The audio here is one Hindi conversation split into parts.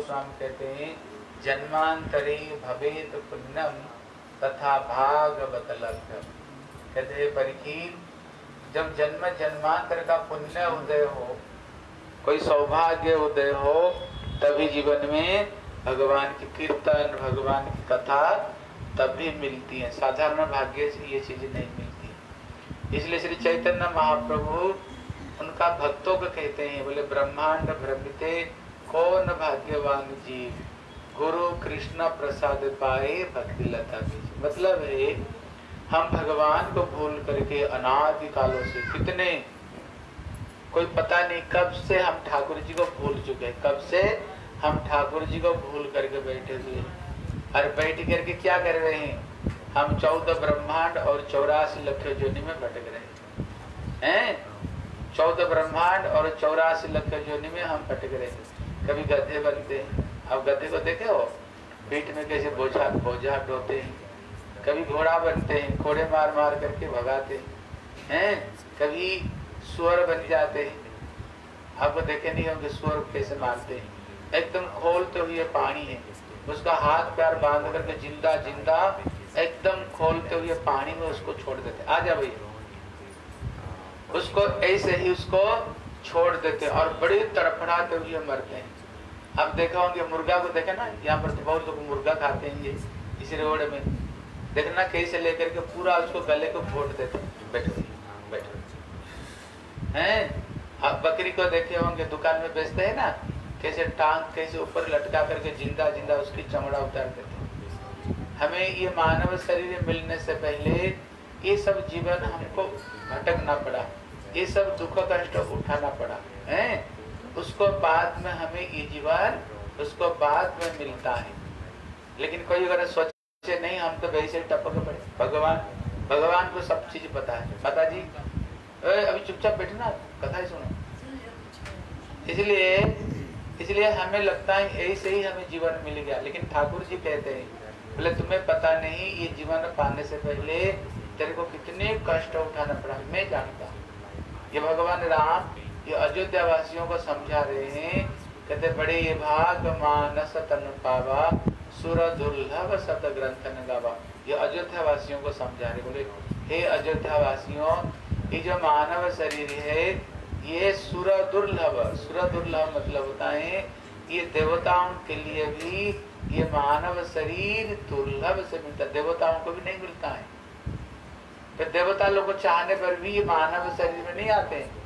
स्वामी कहते हैं, जन्मांतरे भवेत पुण्यम तथा भागवत लभ्यम कहते हैं परीक्षित जब जन्म, जन्मांतर का पुण्य उदय हो, कोई सौभाग्य उदय हो, तभी जीवन में भगवान की कीर्तन, भगवान की कथा तभी मिलती है। साधारण भाग्य से ये चीज़ नहीं मिलती। इसलिए श्री चैतन्य महाप्रभु उनका भक्तों को कहते हैं, बोले, ब्रह्मांड भ्रमिते कौन भाग्यवान जीव? गुरु कृष्ण प्रसाद पाए भक्ति लता मतलब है, हम भगवान को भूल करके अनादि कालों से कितने, कोई पता नहीं कब से हम ठाकुर जी को भूल चुके हैं, कब से हम ठाकुर जी को भूल करके बैठे हुए और बैठ करके क्या कर रहे हैं? हम चौदह ब्रह्मांड और चौरासी लक्ष जोनि में भटक रहे हैं। चौदह ब्रह्मांड और चौरासी लक्ष जोनि में हम भटक रहे हैं। कभी गधे बनते हैं। अब गधे को देखे हो? पीठ में कैसे बोझा बोझा ढोते हैं। कभी घोड़ा बनते हैं, घोड़े मार मार करके भगाते हैं। हैं? कभी स्वर बन जाते हैं। आपको देखे नहीं होंगे स्वर कैसे मारते हैं। एकदम खोलते हुए पानी है। उसका हाथ पैर बाँध करके ज़िंदा ज़िंदा, एकदम खोलते हुए पानी में उसको छोड़ देते। आ जा भैया। उसको ऐसे ही उसको छोड़ देते और बड़े तड़फड़ाते हुए मरते हैं। अब देखा होंगे, मुर्गा को देखे ना, यहाँ पर तो बहुत लोग मुर्गा खाते हैं ये इस रोड में। देखना कैसे लेकर के पूरा उसको गले को फोड़ देते बैठो। बैठो। हैं? अब बकरी को देखे होंगे, दुकान में बेचते हैं ना, कैसे टांग, कैसे ऊपर लटका करके ज़िंदा ज़िंदा उसकी चमड़ा उतार देते हमें ये मानव शरीर मिलने से पहले ये सब जीवन हमको भटकना पड़ा, ये सब दुख कष्ट उठाना पड़ा, है? उसको बाद में हमें ये जीवन उसको बाद में मिलता है। लेकिन कोई अगर सोचे नहीं हम तो वैसे टपक पड़े। भगवान भगवान को सब चीज़ पता है। पता जी ए, अभी चुपचाप बैठना कथा ही सुनो। इसलिए इसलिए हमें लगता है ऐसे ही हमें जीवन मिल गया। लेकिन ठाकुर जी कहते हैं बोले तुम्हें पता नहीं ये जीवन पाने से पहले तेरे को कितने कष्ट उठाना पड़ा मैं जानता ये भगवान राम ये अयोध्या वासियों को समझा रहे हैं, कहते बड़े ये भाग मानस तन पावा सुर दुर्लभ सत ग्रंथ गावा। ये अयोध्या वासियों को समझा रहे बोले, हे अयोध्या वासियों ये जो मानव शरीर है, ये सुर दुर्लभ सुर दुर्लभ मतलब होता है, ये देवताओं के लिए भी ये मानव शरीर दुर्लभ से मिलता देवताओं को भी नहीं मिलता है। तो देवता लोग को चाहने पर भी ये मानव शरीर में नहीं आते हैं।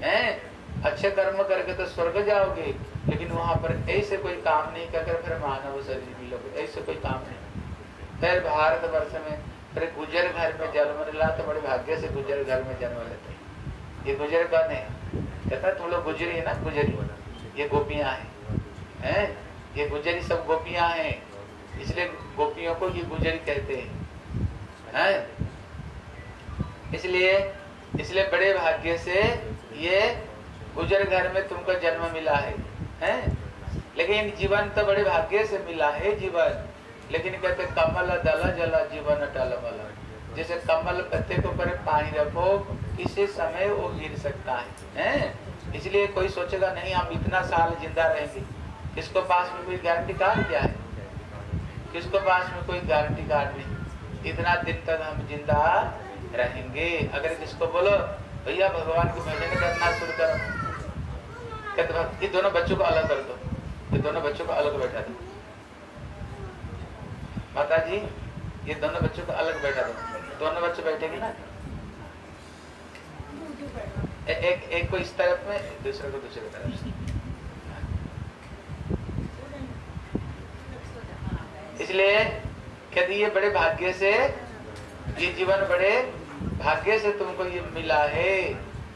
अच्छे कर्म करके तो स्वर्ग जाओगे, लेकिन वहाँ पर ऐसे कोई काम नहीं कर फिर मानव शरीर मिलोगे ऐसे कोई काम नहीं। फिर भारत वर्ष में, फिर गुजर घर में जन्म मिला तो बड़े भाग्य से गुजर घर में जन्म लेते ये गुजर कौन है? कहता तुम लोग गुजरी है ना, गुजरी ये गोपियाँ हैं। हैं? ये गुजरी सब गोपियाँ हैं। इसलिए गोपियों को ये गुजरी कहते हैं। हैं? इसलिए इसलिए बड़े भाग्य से ये गुजर घर में तुमको जन्म मिला है, हैं? लेकिन जीवन तो बड़े भाग्य से मिला है जीवन। लेकिन कहते कमल दल जला जीवन टलमल जैसे कमल पत्ते के ऊपर पानी रखो, किसी समय वो गिर सकता है, हैं? इसलिए कोई सोचेगा, नहीं, हम इतना साल ज़िंदा रहेंगे। किसको पास में कोई गारंटी कार्ड क्या है? किसको पास में कोई गारंटी कार्ड नहीं? इतना दिन तक हम ज़िंदा रहेंगे। अगर किसको बोलो भैया भगवान की भजन करना शुरू करो। कहते ये दोनों बच्चों को अलग कर दो। ये दोनों बच्चों को अलग बैठा दो। माता जी ये दोनों बच्चों को अलग बैठा दो। दोनों बच्चे बैठेंगे ना? ए, एक एक को इस तरफ़ में दूसरे को दूसरे तरफ़ इसलिए कहते ये बड़े भाग्य से ये जीवन बड़े भाग्य से तुमको ये मिला है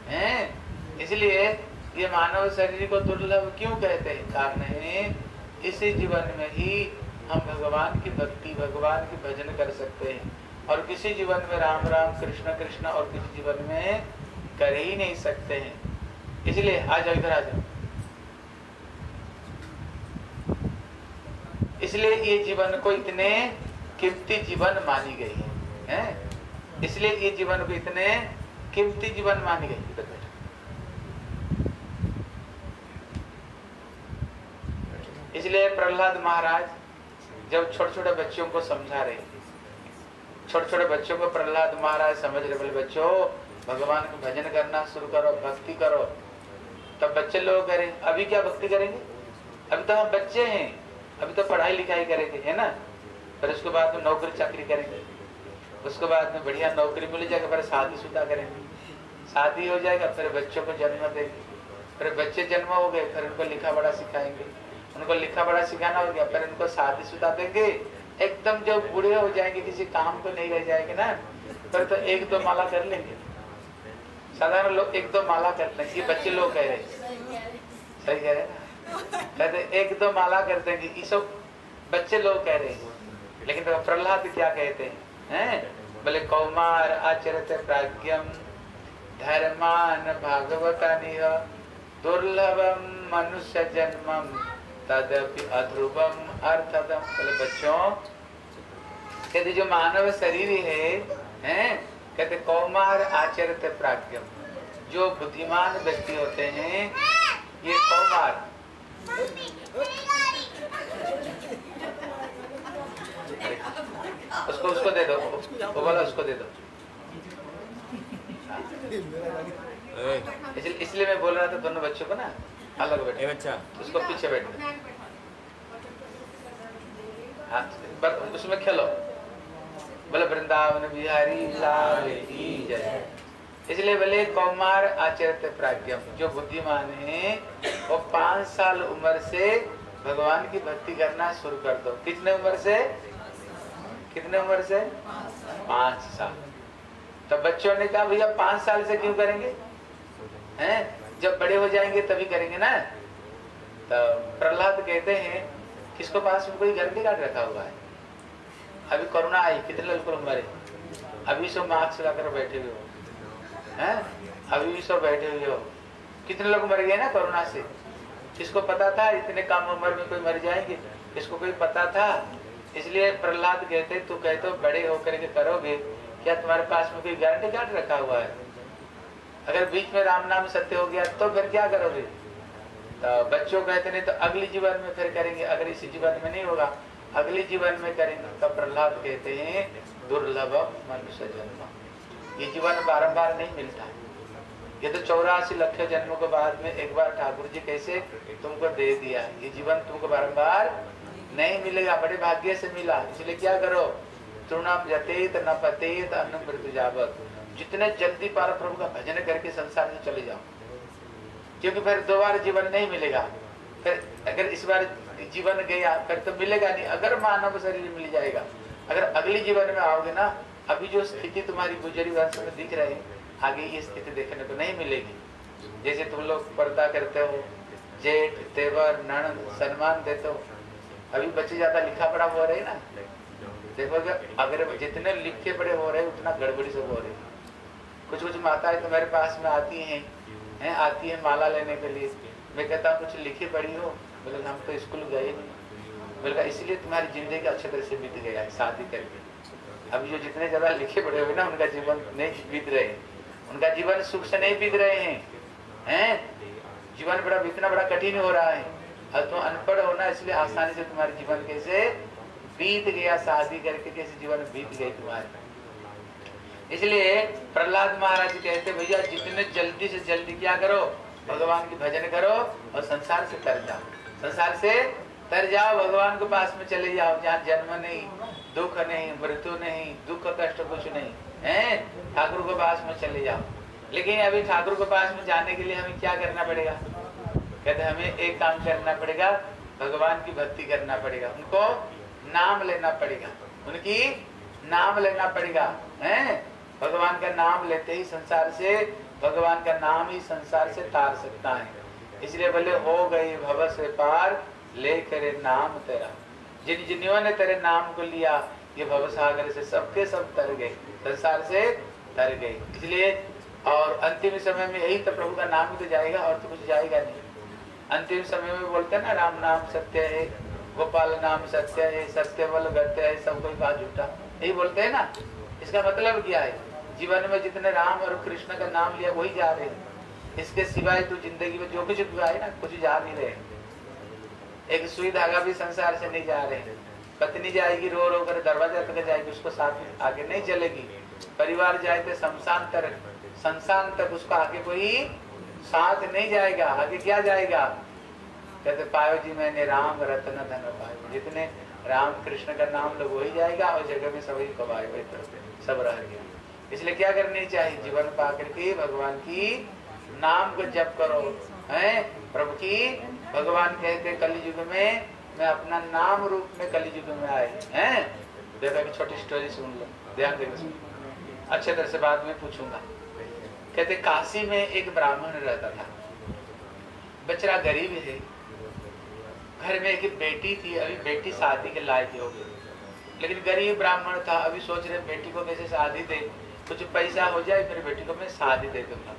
हैं? इसलिए ये मानव शरीर को दुर्लभ क्यों कहते हैं? कारण है इसी जीवन में ही हम भगवान की भक्ति भगवान की भजन कर सकते हैं। और किसी जीवन में राम राम कृष्ण कृष्ण और किसी जीवन में कर ही नहीं सकते हैं। इसलिए आ जाओ इधर आ जाओ। इसलिए ये जीवन को इतने कीमती जीवन मानी गई है, है? इसलिए ये जीवन को इतने कीमती जीवन मानी बैठो इसलिए प्रहलाद महाराज जब छोटे छोटे बच्चों को समझा रहे छोटे छोटे बच्चों को प्रहलाद महाराज समझ रहे, बोले, बच्चों, भगवान को भजन करना शुरू करो, भक्ति करो। तब बच्चे लोग करें अभी क्या भक्ति करेंगे? अभी तो हम बच्चे हैं, अभी तो पढ़ाई लिखाई करेंगे, है ना? फिर उसके बाद में नौकरी चाकरी करेंगे। उसके बाद में बढ़िया नौकरी मिल जाएगा, फिर शादी शुदा करेंगे। शादी हो जाएगा, फिर बच्चों को जन्म देंगे। फिर बच्चे जन्म हो गए, फिर उनको लिखा पढ़ा सिखाएँगे। उनको लिखा पढ़ा सिखाना हो गया, फिर उनको शादी शुदा देंगे। एकदम जब बूढ़े हो जाएँगे, किसी काम को नहीं रह जाएँगे ना, फिर तो एक दो माला कर लेंगे। साधारण लोग एक दो माला कर लेंगे बच्चे लोग कह रहे सही कह रहे कहते एक दो माला कर देंगे, ये सब बच्चे लोग कह रहे हैं। लेकिन तो प्रहलाद क्या कहते हैं? हैं? बोले कौमार आचरित प्राज्ञम धर्मान भागवता निह दुर्लभम मनुष्य जन्मम तदपि अध्रुवम अर्थदम बोले बच्चों कहते जो मानव शरीर है हैं कहते कौमार आचरित प्राज्ञम जो बुद्धिमान व्यक्ति होते हैं ये कौमार। उसको उसको दे दो वो बोला उसको दे दो। इसलिए इसलिए मैं बोल रहा था दोनों बच्चों को ना अलग बैठे। बच्चा। उसको पीछे बैठ। हाँ उसमें खेलो। बोले वृंदावन बिहारी लाल की जय। इसलिए बोले कौमार आचरित प्राज्ञम। जो बुद्धिमान है वो पाँच साल उम्र से भगवान की भक्ति करना शुरू कर दो। कितने उम्र से? कितने उम्र से? पाँच साल। तो बच्चों ने कहा भैया पाँच साल से क्यों करेंगे? हैं? जब बड़े हो जाएँगे तभी करेंगे ना? तो प्रहलाद कहते हैं किसको पास में कोई गारंटी कार्ड रखा हुआ है? अभी कोरोना आई कितने लोग मरे? अभी सब मास्क लगाकर बैठे हुए हो। हैं? अभी भी सब बैठे हुए हो। कितने लोग मर गए ना कोरोना से? किसको पता था इतने कम उम्र में कोई मर जाएँगे? किसको कोई पता था? इसलिए प्रहलाद कहते, तू कहते हो बड़े होकर के करोगे? क्या तुम्हारे पास में कोई गारंटी कार्ड रखा हुआ है? अगर बीच में राम नाम सत्य हो गया तो फिर क्या करोगे? तो बच्चों कहते, नहीं तो अगले जीवन में फिर करेंगे, अगर इसी जीवन में नहीं होगा, अगले जीवन में करेंगे। तो प्रहलाद कहते हैं, दुर्लभ मनुष्य जन्म। ये जीवन बारंबार नहीं मिलता। ये तो चौरासी लक्ष जन्मों के बाद में एक बार ठाकुर जी कैसे तुमको दे दिया? ये जीवन तुमको बारंबार नहीं मिलेगा, बड़े भाग्य से मिला। इसलिए क्या करो? तृणम जतेत न पतेत अन्न जितने जल्दी पार प्रभु का भजन करके संसार से चले जाओ। क्योंकि फिर दोबारा जीवन नहीं मिलेगा। फिर अगर इस बार जीवन गया, फिर तो मिलेगा नहीं। अगर मानव शरीर मिल जाएगा, अगर अगले जीवन में आओगे ना, अभी जो स्थिति तुम्हारी गुजरी वंश में दिख रही आगे ये स्थिति देखने को नहीं मिलेगी। जैसे तुम लोग पर्दा करते हो, जेठ, तेवर, नण सम्मान देते हो अभी बच्चे ज़्यादा लिखा पढ़ा हो रहे ना? देखोगे अगर जितने लिखे पढ़े हो रहे उतना गड़बड़ी से हो रही कुछ कुछ माताएँ तुम्हारे पास में आती हैं। हैं, आती है माला लेने के लिए। मैं कहता हूँ, कुछ लिखी पढ़ी हो? बोले, हम तो स्कूल गए नहीं। बोले, इसलिए तुम्हारी ज़िंदगी अच्छे तरह से बीत गया है, शादी करके। अभी जो जितने ज़्यादा लिखे पढ़े हुए ना, उनका जीवन नहीं बीत रहे उनका जीवन सुख से नहीं बीत रहे हैं। हैं? जीवन बड़ा, इतना बड़ा कठिन हो रहा है। और तुम अनपढ़ हो ना इसलिए आसानी से तुम्हारे जीवन कैसे बीत गया, शादी करके कैसे जीवन बीत गई तुम्हारे। इसलिए प्रहलाद महाराज कहते, भैया, जितने जल्दी से जल्दी क्या करो, भगवान की भजन करो और संसार से तर जाओ। संसार से तर जाओ, भगवान के पास में चले जाओ, जहाँ जन्म नहीं, दुख नहीं, मृत्यु नहीं, दुख कष्ट कुछ नहीं, है? ठाकुर के पास में चले जाओ। लेकिन अभी ठाकुर के पास में जाने के लिए हमें क्या करना पड़ेगा? कहते हमें एक काम करना पड़ेगा, भगवान की भक्ति करना पड़ेगा, उनको नाम लेना पड़ेगा, उनकी नाम लेना पड़ेगा, है? भगवान का नाम लेते ही संसार से, भगवान का नाम ही संसार से तार सकता है। इसलिए बोले, हो गई भव से पार, ले करे नाम तेरा। जिन जिन्हों ने तेरे नाम को लिया, ये भव सागर से सबके सब तर गए, संसार से तर गए। इसलिए और अंतिम समय में यही तो प्रभु का नाम ही तो जाएगा, और तो कुछ जाएगा नहीं। अंतिम समय में बोलते हैं ना, राम नाम सत्य है, गोपाल नाम सत्य है, सत्य बल गत्य है, सब कोई बात झूठा। यही बोलते हैं ना। इसका मतलब क्या है? जीवन में जितने राम और कृष्ण का नाम लिया, वही जा रहे हैं। इसके सिवाय तो ज़िंदगी में जो कुछ है ना, कुछ जा नहीं रहे। एक सुई धागा भी संसार से नहीं जा रहे। पत्नी जाएगी, रो रो कर दरवाज़ा तक जाएगी, उसको साथ में आगे नहीं चलेगी। परिवार जाए तो शमशान तक शमशान तक उसका आगे कोई साथ नहीं जाएगा। आगे क्या जाएगा? कहते, पायो जी, मैंने राम रत्न धन पायो जितने राम कृष्ण का नाम लोग वही जाएगा और जगह में सभी वही तरफ़ सब रह गया। इसलिए क्या करनी चाहिए? जीवन पा करके भगवान की नाम को जप करो, है? प्रभु की, भगवान कहते कलि युग में मैं अपना नाम रूप में कलि युग में आए हैं? देखो, एक छोटी स्टोरी सुन लो। ध्यान देकर अच्छे तरह से बाद में पूछूँगा। कहते, काशी में एक ब्राह्मण रहता था। बचरा गरीब है। घर में एक बेटी थी, अभी बेटी शादी के लायक हो गई। लेकिन गरीब ब्राह्मण था, अभी सोच रहे बेटी को कैसे शादी दे, कुछ पैसा हो जाए, फिर बेटी को मैं शादी दे दूँगा।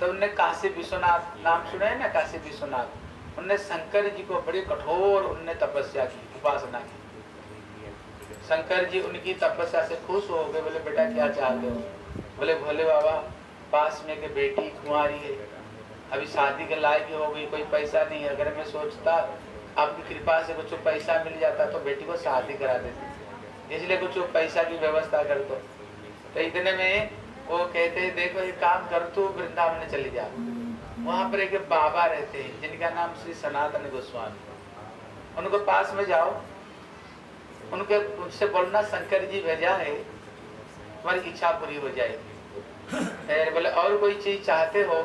तो उनने काशी विश्वनाथ नाम सुना है ना, काशी विश्वनाथ? उनने शंकर जी को बड़ी कठोर उनने तपस्या की, उपासना की। शंकर जी उनकी तपस्या से खुश हो गए, बोले, बेटा, क्या चाहते हो? बोले, भोले बाबा, पास में के बेटी कुंवारी है। अभी शादी के लायक हो गई, कोई पैसा नहीं है। अगर मैं सोचता आपकी कृपा से कुछ पैसा मिल जाता तो बेटी को शादी करा देती। इसलिए कुछ पैसा की व्यवस्था कर दो। तो इतने में वो कहते हैं देखो ये काम कर, तू वृंदावन चली जा। वहाँ पर एक बाबा रहते हैं, जिनका नाम श्री सनातन गोस्वामी। उनको पास में जाओ। उनके, उनसे बोलना, शंकर जी, भेजा है, तुम्हारी इच्छा पूरी हो जाएगी। बोले, और कोई चीज़ चाहते हो?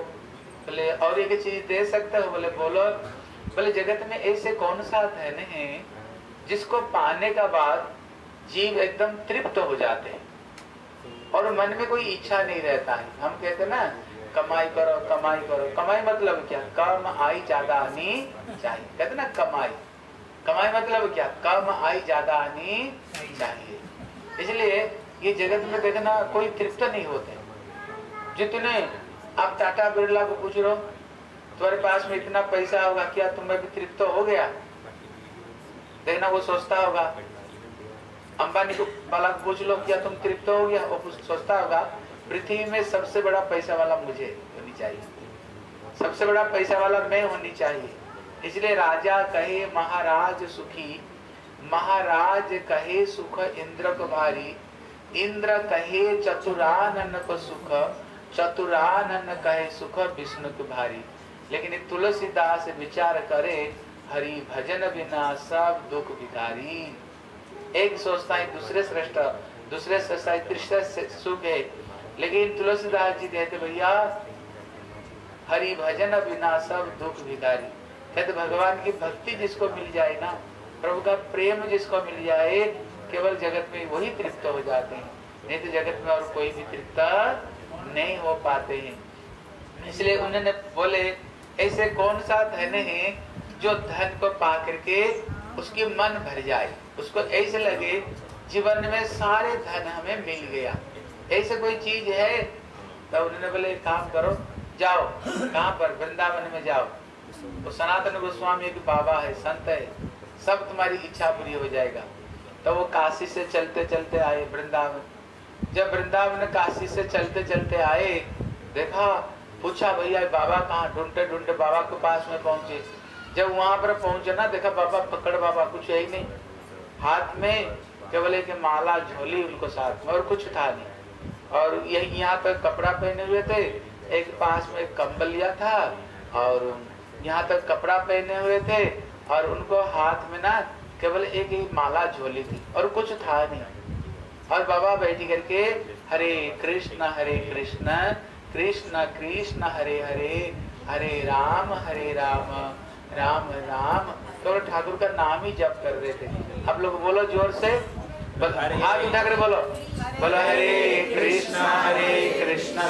बोले, और एक चीज़ दे सकते हो? बोले, बोलो। बोले, जगत में ऐसे कौन सा धन है जिसको पाने का बाद जीव एकदम तृप्त हो जाते हैं? और मन में कोई इच्छा नहीं रहता है। हम कहते ना, कमाई करो कमाई करो। कमाई मतलब क्या? कम आई, ज़्यादा आनी चाहिए। कहते ना, कमाई। कमाई मतलब क्या? कम आई, ज़्यादा आनी चाहिए। इसलिए ये जगत में देखना कोई तृप्त नहीं होते। जितने आप टाटा बिरला को पूछ रहे तुम्हारे पास में इतना पैसा होगा क्या तुम्हें भी तृप्त हो गया। देखना, वो सोचता होगा। अंबानी को वाला पूछ लो क्या तुम तृप्त हो गया? वो सोचता होगा। पृथ्वी में सबसे बड़ा पैसा वाला मुझे होनी चाहिए। सबसे बड़ा पैसा वाला मैं होनी चाहिए। इसलिए राजा कहे, महाराज सुखी। महाराज कहे, सुख इंद्र को भारी। इंद्र कहे चतुरानन को सुख। चतुरानन कहे, सुख विष्णु को भारी। लेकिन तुलसीदास विचार करे, हरि भजन बिना सब दुख भिखारी एक सोचता है, दूसरे श्रेष्ठ, दूसरे सोचता है तीसरे सुख है। लेकिन तुलसीदास जी कहते, भैया, हरि भजन बिना सब दुख भिखारी कहते, भगवान की भक्ति जिसको मिल जाए ना, प्रभु का प्रेम जिसको मिल जाए, केवल जगत में वही तृप्त हो जाते हैं। नहीं तो जगत में और कोई भी तृप्त नहीं हो पाते हैं। इसलिए उन्होंने बोले ऐसे कौन सा धन है जो धन को पा करके उसकी मन भर जाए? उसको ऐसे लगे जीवन में सारे धन हमें मिल गया। ऐसे कोई चीज़ है? तो उन्होंने बोले काम करो, जाओ, कहाँ पर? वृंदावन में जाओ। वो सनातन गोस्वामी एक बाबा है, संत है। सब तुम्हारी इच्छा पूरी हो जाएगा। तो वो काशी से चलते चलते आए वृंदावन। जब वृंदावन काशी से चलते चलते आए, देखा पूछा, भैया बाबा कहाँ ढूंढते ढूंढते बाबा के पास में पहुँचे? जब वहाँ पर पहुँचे ना, देखा बाबा पकड़, बाबा कुछ है ही नहीं। हाथ में केवल एक माला, झोली उनको साथ में और कुछ था नहीं। और यही यहाँ तक कपड़ा पहने हुए थे, एक पास में कंबल लिया था और यहाँ तक कपड़ा पहने हुए थे और उनको हाथ में ना केवल एक ही माला, झोली थी और कुछ था नहीं। और बाबा बैठी करके हरे कृष्ण हरे कृष्ण कृष्ण कृष्ण हरे हरे हरे राम हरे राम राम राम। तो ठाकुर का नाम ही जप कर रहे थे अब लोग बोलो ज़ोर से। हाथ उठा कर बोलो। बोलो हरे कृष्ण हरे कृष्ण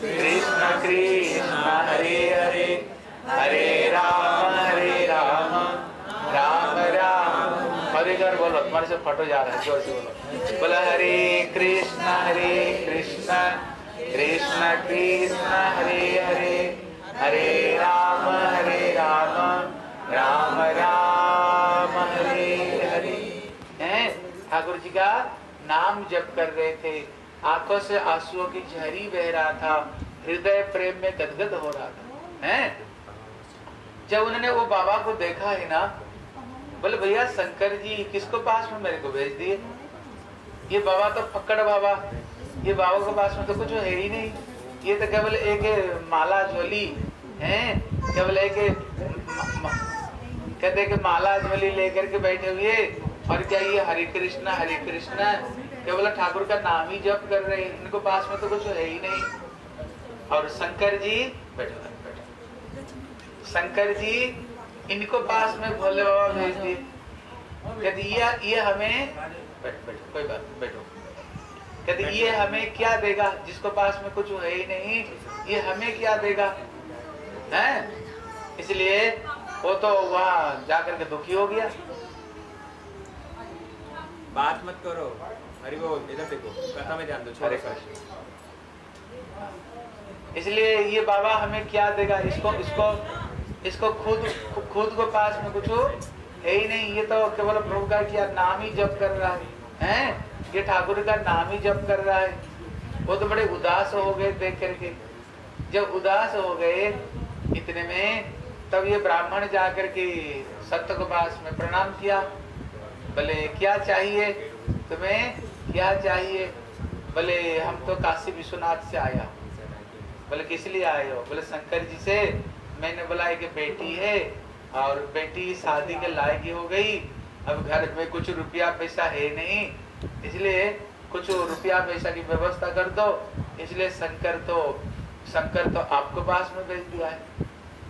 कृष्ण कृष्ण हरे हरे। हरे राम हरे राम राम राम। हरे घर बोलो तुम्हारे से फटो जा रहा है ज़ोर से बोलो। बोलो हरे कृष्ण हरे कृष्ण कृष्ण कृष्ण, हरे हरे। हरे राम हरे राम। राम राम, हरे हरे। हैं? ठाकुर जी का नाम जप कर रहे थे। आँखों से आंसुओं की झरी बह रहा था। हृदय प्रेम में गदगद हो रहा था। हैं? जब उन्होंने वो बाबा को देखा है ना, बोले, भैया, शंकर जी, किसको पास में मेरे को भेज दिए? ये बाबा तो पकड़ बाबा। ये बाबा के पास में तो कुछ है ही नहीं। ये तो केवल एक माला झोली है। केवल एक कहते कि माला झोली लेकर के बैठे हुए, और क्या ये हरे कृष्णा हरे कृष्णा, केवल ठाकुर का नाम ही जप कर रहे हैं। इनको पास में तो कुछ है ही नहीं। और शंकर जी, बैठो बैठो। शंकर जी, इनको पास में भोले बाबा भेज दिए। कहते ये ये हमें, बैठो बैठो, कोई बात बैठो। कहते ये हमें क्या देगा? जिसको पास में कुछ है ही नहीं ये हमें क्या देगा? हैं? इसलिए वो तो वहाँ जाकर के दुखी हो गया। बात मत करो। हरि बोल इधर देखो कथा में ध्यान दो छोरे इसलिए ये बाबा हमें क्या देगा? इसको इसको इसको खुद खुद को पास में कुछ है ही नहीं। ये तो केवल प्रभु का किया नाम ही जप कर रहा है। हैं? ये ठाकुर का नाम ही जप कर रहा है। वो तो बड़े उदास हो गए देख करके। जब उदास हो गए, इतने में तब ये ब्राह्मण जाकर के सत्य को पास में प्रणाम किया। बोले, क्या चाहिए तुम्हें? क्या चाहिए? बोले, हम तो काशी विश्वनाथ से आया बोले, किस लिए आए हो? बोले, शंकर जी से मैंने बोला एक बेटी है और बेटी शादी के लायक हो गई। अब घर में कुछ रुपया पैसा है नहीं। इसलिए कुछ रुपया पैसा की व्यवस्था कर दो। इसलिए शंकर तो शंकर तो आपको पास में भेज दिया है।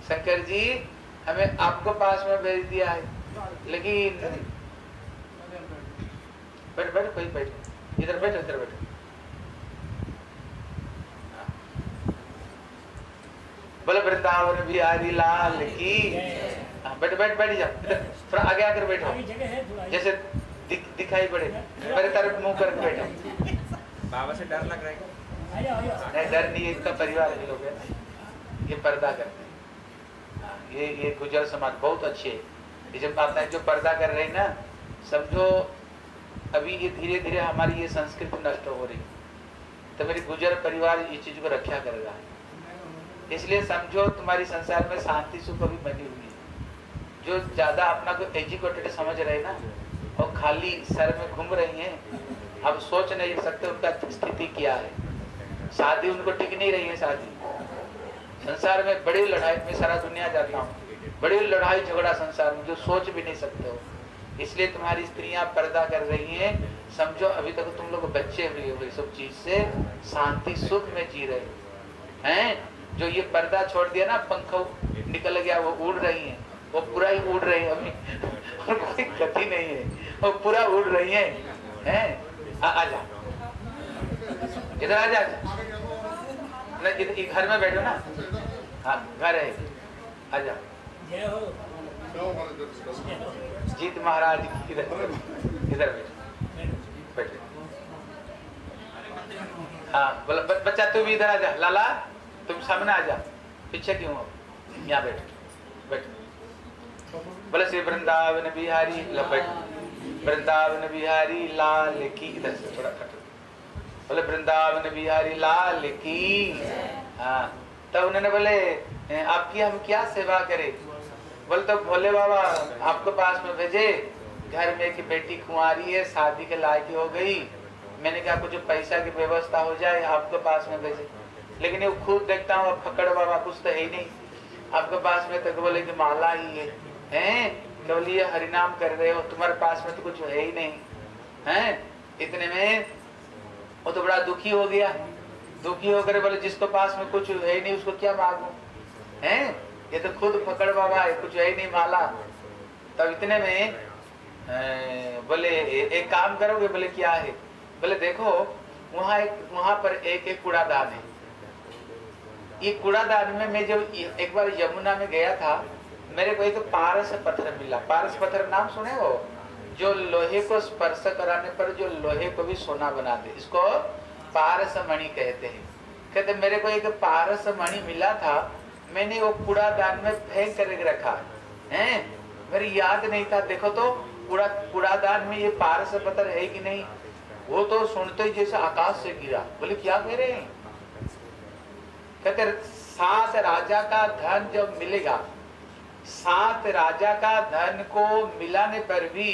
शंकर जी हमें आपको पास में भेज दिया है। लेकिन बैठ बैठ कोई बैठ। इधर बैठो इधर बैठो। बोले वृंदावन बिहारी लाल की हाँ, बैठ बैठ बैठ जाओ थोड़ा आगे आकर बैठो। जैसे दिख, दिखाई पड़े। मेरे तरफ़ मुँह करके बैठे। बाबा से डर लग रहा है नहीं डर नहीं है इसका परिवार के लोग है ये पर्दा करते हैं। हाँ, ये ये गुजर समाज बहुत अच्छे है। ये जब आता है जो पर्दा कर रहे हैं ना समझो अभी ये धीरे धीरे हमारी ये संस्कृति नष्ट हो रही तो मेरे गुजर परिवार ये चीज़ को रक्षा कर रहा है। इसलिए समझो तुम्हारी संसार में शांति सुख अभी बनी हुई है। जो ज़्यादा अपना को एजुकेटेड समझ रहे ना और खाली सर में घूम रही हैं। अब सोच नहीं सकते उनका स्थिति क्या है। शादी उनको टिक नहीं रही है शादी। संसार में बड़ी लड़ाई में सारा दुनिया जाता हूँ। बड़ी लड़ाई झगड़ा संसार में, जो सोच भी नहीं सकते हो। इसलिए तुम्हारी स्त्रियाँ पर्दा कर रही हैं। समझो, अभी तक तुम लोग बच्चे हुए हुए सब चीज़ से। शांति, सुख में जी रहे हैं? जो ये पर्दा छोड़ दिया ना, पंख निकल गया, वो उड़ रही है। वो पूरा ही उड़ रही है अभी। कोई गति नहीं है। वो पूरा उड़ रही है। हैं? आ, जा। इधर आ जा। ना इधर घर में बैठो ना। हाँ घर है। आ जा। जीत महाराज इधर। इधर बैठो। बैठो। हाँ बोला बच्चा तू भी इधर आ जा। लाला तुम सामने आ जा। पीछे क्यों हो? यहाँ बैठो। बैठो। बोले श्री वृंदावन बिहारी लपट वृंदावन बिहारी लाल की, इधर से थोड़ा कटो। बोले, वृंदावन बिहारी लाल की। हाँ तब उन्होंने बोले आपकी हम क्या सेवा करें? बोले तो भोले बाबा, आपके पास में भेजे। घर में एक बेटी कुंवारी है, शादी के लायक हो गई। मैंने कहा, कुछ पैसा की व्यवस्था हो जाए, आपके पास में भेजे। लेकिन ये खुद देखता हूँ फकड़ बाबा कुछ तो है ही नहीं। आपके पास में तो बोले कि माला ही है। हैं? केवल ये हरिनाम कर रहे हो, तुम्हारे पास में तो कुछ है ही नहीं। हैं? इतने में वो तो बड़ा दुखी हो गया। दुखी होकर बोले, जिसको पास में कुछ है ही नहीं, उसको क्या मांगू? हैं? ये तो खुद पकड़ बाबा है, कुछ है ही नहीं माला। तब इतने में बोले एक काम करोगे, बोले, क्या है? बोले, देखो, वहाँ एक, वहाँ पर एक एक कूड़ादान है। ये कूड़ादान में मैं जब एक बार यमुना में गया था मेरे को एक पारस पत्थर मिला। पारस पत्थर नाम सुने हो? जो लोहे को स्पर्श कराने पर जो लोहे को भी सोना बना दे इसको पारस मणि कहते हैं। कहते मेरे को एक पारस मणि मिला था। मैंने वो कूड़ादान में फेंक कर रखा है। मेरी याद नहीं था। देखो तो कूड़ा, कूड़ादान में ये पारस पत्थर है कि नहीं? वो तो सुनते ही जैसे आकाश से गिरा। बोले, क्या कह रहे हैं? कहते सात राजा का धन जब मिलेगा सात राजा का धन को मिलाने पर भी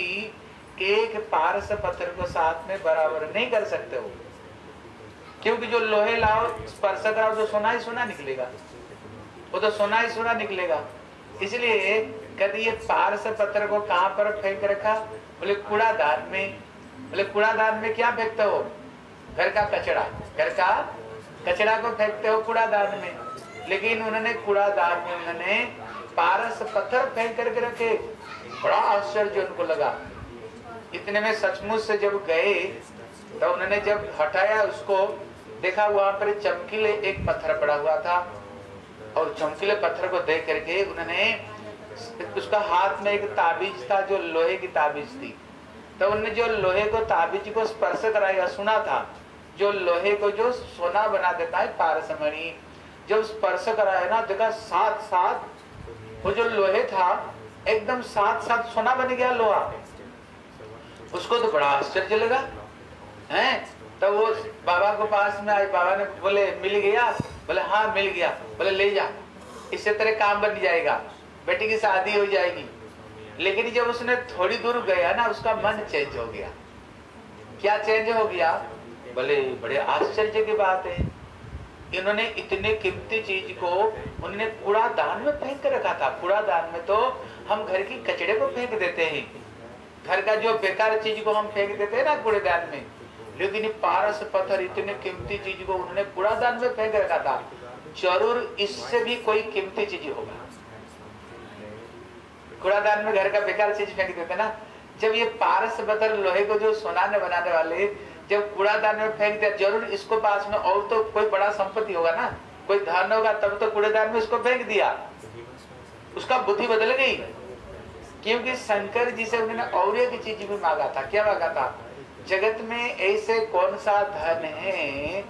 एक पारस पत्थर को साथ में बराबर नहीं कर सकते हो। क्योंकि जो लोहे लाओ स्पर्श कराओ तो सोना ही सोना निकलेगा। वो तो सोना ही सोना निकलेगा। इसलिए कहते ये पारस पत्थर को कहाँ पर फेंक रखा? बोले, कूड़ादान में। बोले, कूड़ादान में क्या फेंकते हो? घर का कचरा। घर का कचरा को फेंकते हो कूड़ादान में। लेकिन उन्होंने कूड़ादान में उन्होंने पारस पत्थर फेंक करके रखे। बड़ा आश्चर्य उनको लगा। इतने में सचमुच से जब गए तो उन्होंने जब हटाया उसको, देखा वहाँ पर चमकीले एक पत्थर पड़ा हुआ था। और चमकीले पत्थर को देख करके उन्होंने उसका हाथ में एक ताबीज था, जो लोहे की ताबीज थी। तो उन्होंने जो लोहे को, ताबीज को स्पर्श कराया, सुना था। जो लोहे को जो सोना बना देता है, पारसमणि जब स्पर्श कराया ना, देखा साथ साथ वो जो लोहे था, एकदम साथ साथ सोना बन गया लोहा। उसको तो बड़ा आश्चर्य लगा, है? तो वो बाबा को पास में आई बाबा ने बोले, मिल गया? बोले हाँ मिल गया। बोले, ले जा, इससे तेरे काम बन जाएगा, बेटी की शादी हो जाएगी। लेकिन जब उसने थोड़ी दूर गया ना, उसका मन चेंज हो गया। क्या चेंज हो गया? बोले, बड़े आश्चर्य की बात है। इन्होंने इतने कीमती चीज़ को, उन्होंने कूड़ादान में फेंक कर रखा था। कूड़ादान में तो हम घर की कचड़े को फेंक देते हैं। घर का जो बेकार चीज़ को हम फेंक देते हैं ना कूड़ेदान में, लेकिन पारस पत्थर इतने कीमती चीज़ को उन्होंने कूड़ादान में फेंक रखा था। ज़रूर इससे भी कोई कीमती चीज़ होगा। कूड़ादान में घर का बेकार चीज़ फेंक देते ना। जब ये पारस पत्थर लोहे को जो सोनाने बनाने वाले जब कूड़ादान में फेंक दिया, ज़रूर इसको पास में और तो कोई बड़ा संपत्ति होगा ना? कोई धन होगा, तब तो कूड़ेदान में इसको फेंक दिया। उसका बुद्धि बदल गई। क्योंकि शंकर जी से उन्होंने और एक चीज़ भी मांगा था। क्या मांगा था? जगत में ऐसे कौन सा धन है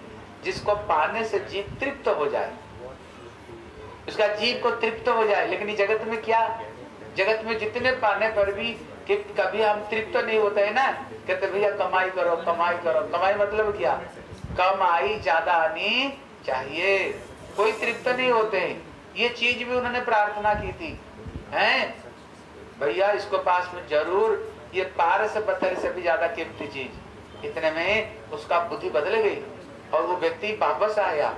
जिसको पाने से जीव तृप्त हो जाए? उसका जीव को तृप्त हो जाए। लेकिन जगत में क्या? जगत में जितने पाने पर भी कि कभी हम तृप्त नहीं होते है ना? कहते, भैया, कमाई करो कमाई करो। कमाई मतलब क्या? कमाई ज़्यादा आनी चाहिए। कोई तृप्त नहीं होते। ये चीज़ भी उन्होंने प्रार्थना की थी। हैं? भैया, इसको पास में ज़रूर, ये पारस पत्थर से भी ज़्यादा कीमती चीज़। इतने में उसका बुद्धि बदल गई और वो व्यक्ति वापस आया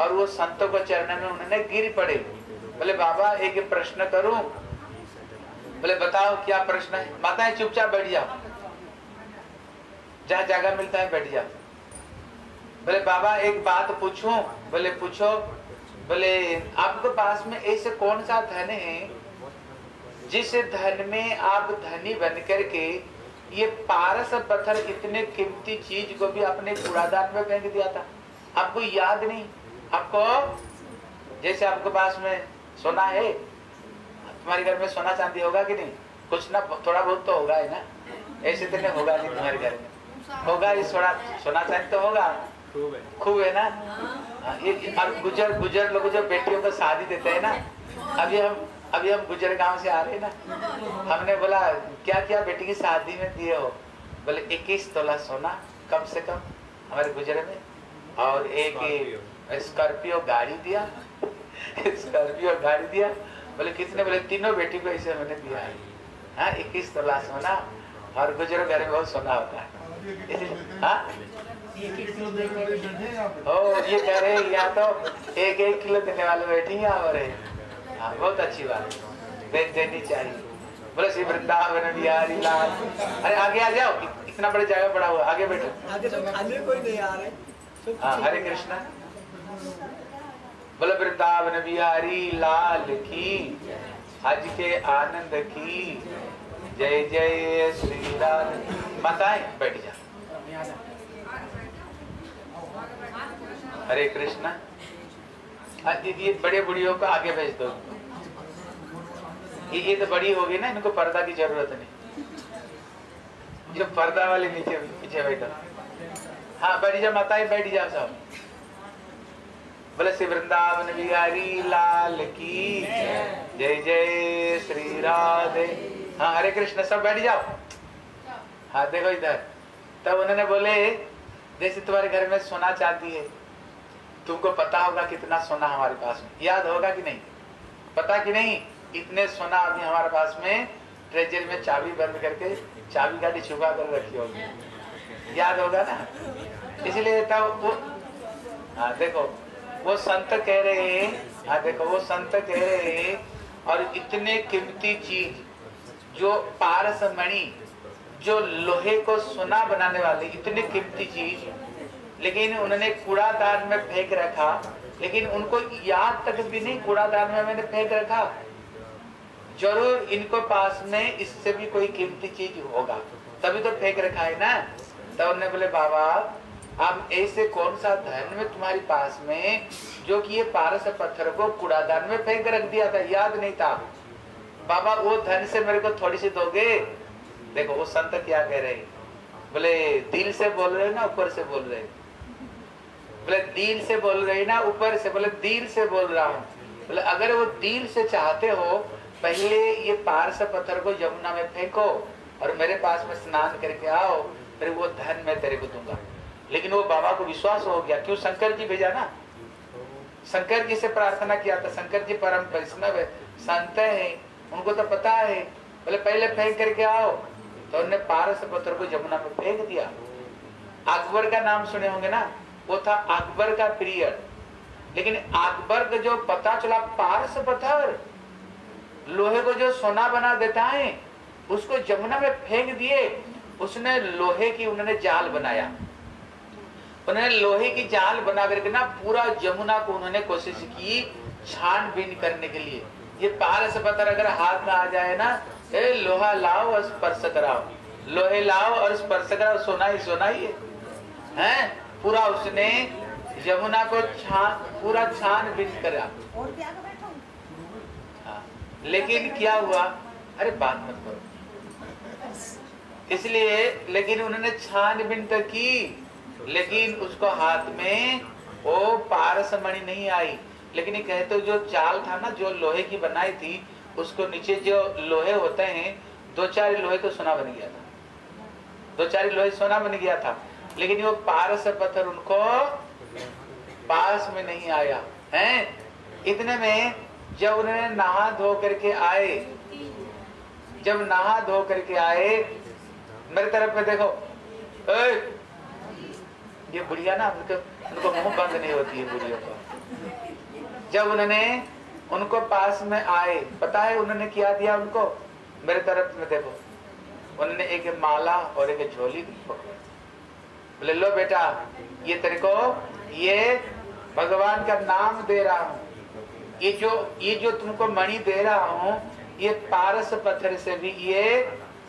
और वो संतों को चरण में उन्होंने गिर पड़े। बोले, बाबा, एक प्रश्न करूँ? बोले, बताओ, क्या प्रश्न है? माताएँ, चुपचाप बैठ जाओ। जहाँ जगह मिलता है, बैठ जाओ बोले बाबा, एक बात पूछूँ बोले पूछो बोले आपके पास में ऐसे कौन सा धन है, जिस धन में आप धनी बन करके ये पारस पत्थर इतने कीमती चीज़ को भी अपने कूड़ादान में फेंक दिया था? आपको याद नहीं? आपको, जैसे आपके पास में सोना है, तुम्हारे घर में सोना चांदी होगा कि नहीं? कुछ ना, थोड़ा बहुत तो होगा है ना। ऐसे तो नहीं होगा नहीं तुम्हारे घर में। होगा ये थोड़ा सोना चांदी तो होगा। खूब है। खूब है ना? अब गुजर गुजर लोग जो बेटियों को शादी देते हैं ना अभी हम अभी हम गुजर गाँव से आ रहे हैं ना हमने बोला क्या क्या बेटी की शादी में दिए हो? बोले इक्कीस तोला सोना कम से कम हमारे गुजर में। और एक स्कॉर्पियो गाड़ी दिया। स्कॉर्पियो गाड़ी दिया। बोले कितने बोले तीनों बेटी को ऐसे मैंने दिया है। हाँ इक्कीस तोला सोना और गुजर घर में बहुत सोना होता है। हाँ? ये कह रहे हैं? यहाँ तो एक एक किलो देने वाले बैठी हैं और हाँ बहुत अच्छी बात है। देनी चाहिए बोले श्री वृंदावन बिहारी लाल। अरे आगे आ जाओ। इतना बड़ी जगह पड़ा हुआ आगे बैठो। आगे तो कोई नहीं आ रहे हाँ। हरे कृष्णा। बोले वृंदावन बिहारी लाल की हज के आनंद की। जय जय श्री राम। माताएँ बैठ जा। हरे कृष्णा। ये बड़े बुढ़ियों को आगे भेज दो। ये ये तो बड़ी होगी ना, इनको पर्दा की ज़रूरत नहीं। जो पर्दा वाले नीचे, पीछे बैठो। हाँ बैठ जा माताएँ बैठ जा सब। बोले, श्री वृंदावन बिहारी लाल की जय जय श्री राधे। हाँ हरे कृष्ण, सब बैठ जाओ। हाँ देखो इधर। तब उन्होंने बोले जैसे तुम्हारे घर में सोना चाहती है। तुमको पता होगा कितना सोना हमारे पास में। याद होगा कि नहीं? पता कि नहीं? इतने सोना अभी हमारे पास में ट्रेजर में चाबी बंद करके चाबी गाड़ी छुपा कर रखी होगी। याद होगा ना? इसलिए तब वो हाँ देखो, वो संत कह रहे हैं हाँ देखो, वो संत कह रहे हैं, और इतने कीमती चीज़, जो पारस मणि जो लोहे को सोना बनाने वाले इतने कीमती चीज़, लेकिन उन्होंने कूड़ादान में फेंक रखा, लेकिन उनको याद तक भी नहीं कूड़ादान में मैंने फेंक रखा। ज़रूर इनको पास में इससे भी कोई कीमती चीज़ होगा। तभी तो फेंक रखा है ना? तो उन्होंने बोले, बाबा अब ऐसे कौन सा धन में तुम्हारे पास में जो कि ये पारस पत्थर को कूड़ादान में फेंक रख दिया था? याद नहीं था। बाबा, वो धन से मेरे को थोड़ी सी दोगे? देखो, वो संत क्या कह रहे बोले, दिल से बोल रहे ना, ऊपर से बोल रहे बोले, दिल से बोल रहे ना, ऊपर से? बोले, दिल से बोल रहा हूँ। बोले, अगर वो दिल से चाहते हो, पहले ये पारस पत्थर को यमुना में फेंको और मेरे पास में स्नान करके आओ, फिर वो धन मैं तेरे को दूँगा। लेकिन वो बाबा को विश्वास हो गया। क्यों? शंकर जी भेजा ना। शंकर जी से प्रार्थना किया था। शंकर जी परम वैष्णव है, संत है, उनको तो पता है। बोले, पहले फेंक करके आओ। तो उन्होंने पारस पत्थर को यमुना में फेंक दिया। अकबर का नाम सुने होंगे ना? वो था अकबर का पीरियड लेकिन अकबर को जो पता चला, पारस पत्थर लोहे को जो सोना बना देता है, उसको जमुना में फेंक दिए। उसने लोहे की उन्होंने जाल बनाया। उन्होंने लोहे की जाल बना करके ना पूरा जमुना को उन्होंने कोशिश की छानबीन करने के लिए। ये पारस पत्थर अगर हाथ में आ जाए ना ए लोहा लाओ और स्पर्श कराओ। लोहे लाओ और स्पर्श कराओ सोना ही सोना ही? है हैं? पूरा उसने यमुना को छान पूरा छानबीन करा। हाँ, लेकिन क्या हुआ? अरे बात मत करो। इसलिए लेकिन उन्होंने छान छानबीन तो की लेकिन उसको हाथ में वो पारस मणि नहीं आई। लेकिन ये कहते जो चाल था ना जो लोहे की बनाई थी उसको नीचे जो लोहे होते हैं दो चार लोहे तो सोना बन गया था। दो चार लोहे सोना बन गया था। लेकिन वो पारस पत्थर उनको पास में नहीं आया। हैं? इतने में जब उन्होंने नहा धो करके आए जब नहा धो करके आए मेरे तरफ़ में देखो ए, ये बुढ़िया ना उनको उनको मुँह बंद नहीं होती है बुढ़ियों को। जब उन्होंने उनको पास में आए। पता है उन्होंने क्या दिया उनको? मेरे तरफ़ में देखो। उन्होंने एक माला और एक झोली बोले, लो बेटा, ये तेरे को, ये भगवान का नाम दे रहा हूँ। ये जो ये जो तुमको मणि दे रहा हूँ, ये पारस पत्थर से भी ये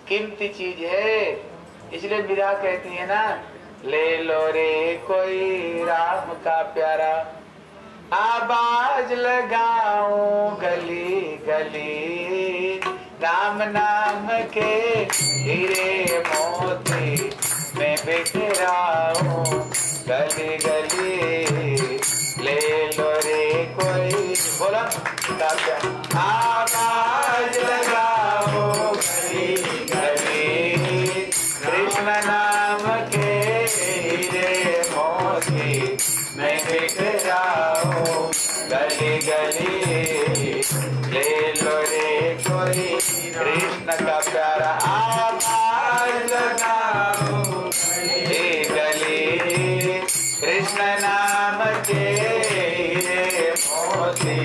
कीमती चीज़ है। इसलिए मीरा कहती है ना, ले लो रे कोई राम का प्यारा आवाज़ लगाऊँ गली गली। राम नाम के हीरे मोती मैं बिखराऊं गली गली। ले लो रे कोई, बोला। आवाज़ लगाओ रे कृष्ण का प्यारा लगाओ कृष्ण नाम के हीरे मोती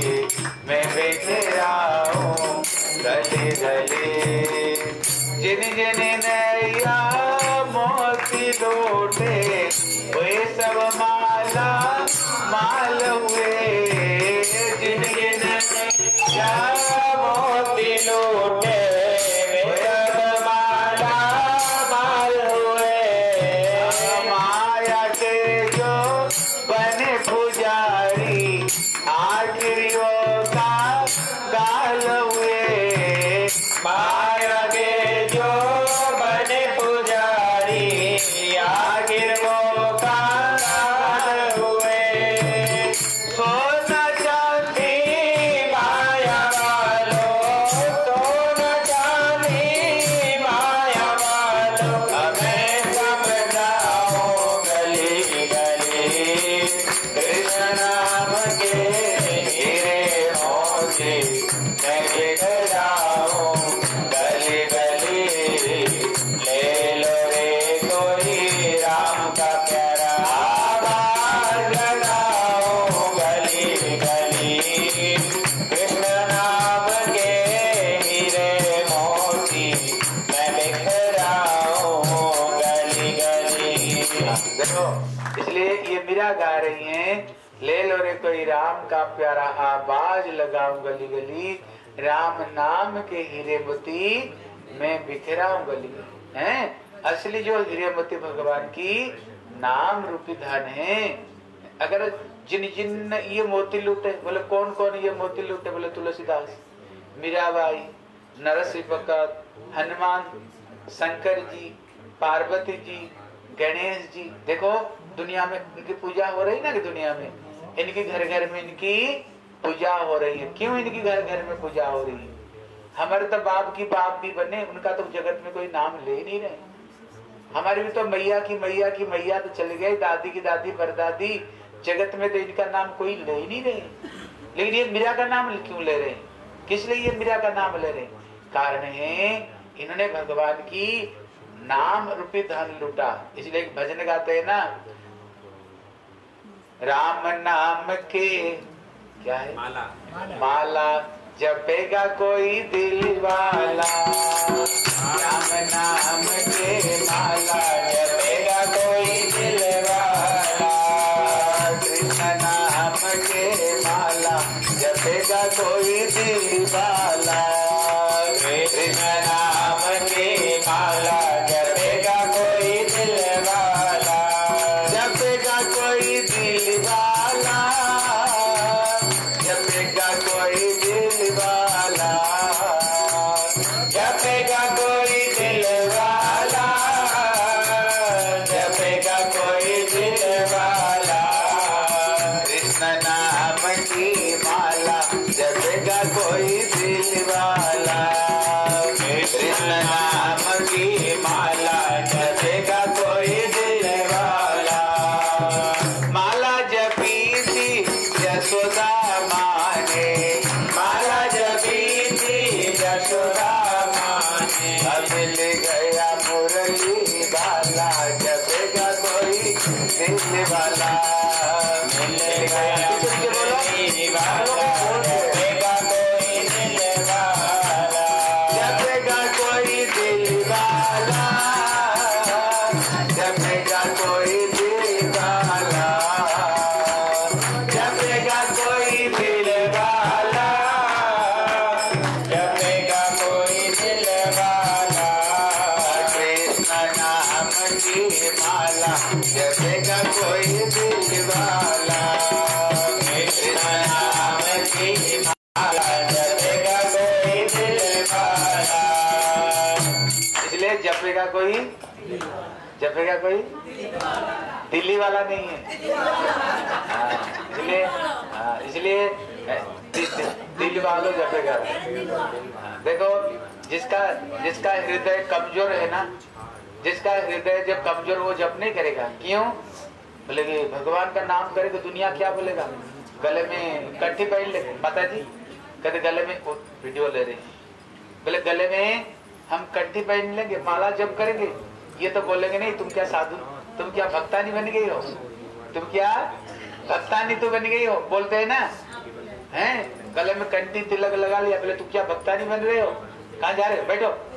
जिन जिन नैया राम का प्यारा आवाज़ लगाऊँ गली गली, राम नाम के हीरे मोती मैं बिखराऊं गली हैं? असली जो हीरे मोती भगवान की नाम रूपी धन है। अगर जिन जिन ये मोती लूटे, बोले कौन कौन ये मोती लूटे? बोले तुलसीदास, मीराबाई नरसिंह भगत हनुमान शंकर जी पार्वती जी गणेश जी देखो, दुनिया में इनकी पूजा हो रही ना कि दुनिया में? इनके घर घर में इनकी पूजा हो रही है। क्यों इनकी घर घर में पूजा हो रही है? हमारे तो बाप की बाप भी बने, उनका तो जगत में कोई नाम ले नहीं रहे। हमारी भी तो मैया की मैया की मैया तो चले गए दादी की दादी, परदादी। जगत में तो इनका नाम कोई ले ही नहीं रहे। लेकिन ये मीरा का नाम क्यों ले रहे? किस लिए ये मीरा का नाम ले रहे? कारण है, इन्होंने भगवान की नाम रूपी धन लूटा। इसलिए भजन गाते हैं ना राम नाम के क्या है? माला। माला जपेगा कोई दिल वाला राम नाम के माला जपेगा कोई दिल वाला कृष्ण नाम के माला जपेगा कोई दिल वाला जपेगा कोई? दिल्ली वाला नहीं है। हाँ, इसलिए हाँ, इसलिए दि- दि- दिल वालों जपेगा हाँ, देखो जिसका जिसका हृदय कमज़ोर है ना जिसका हृदय जब कमज़ोर वो जप नहीं करेगा। क्यों? बोले भगवान का नाम करे तो दुनिया क्या बोलेगा? गले में कट्ठी पहन ले माता जी कहते गले में वीडियो ले रहे बोले गले में हम कट्ठी पहन लेंगे माला जब करेंगे ये तो बोलेंगे नहीं, तुम क्या साधु, तुम क्या भक्तानी बन गई हो? तुम क्या भक्तानी तो बन गई हो? बोलते हैं ना? हैं? गले में कंठी तिलक लगा लिया, बोले, तुम क्या भक्तानी बन रहे हो? कहाँ जा रहे हो? बैठो।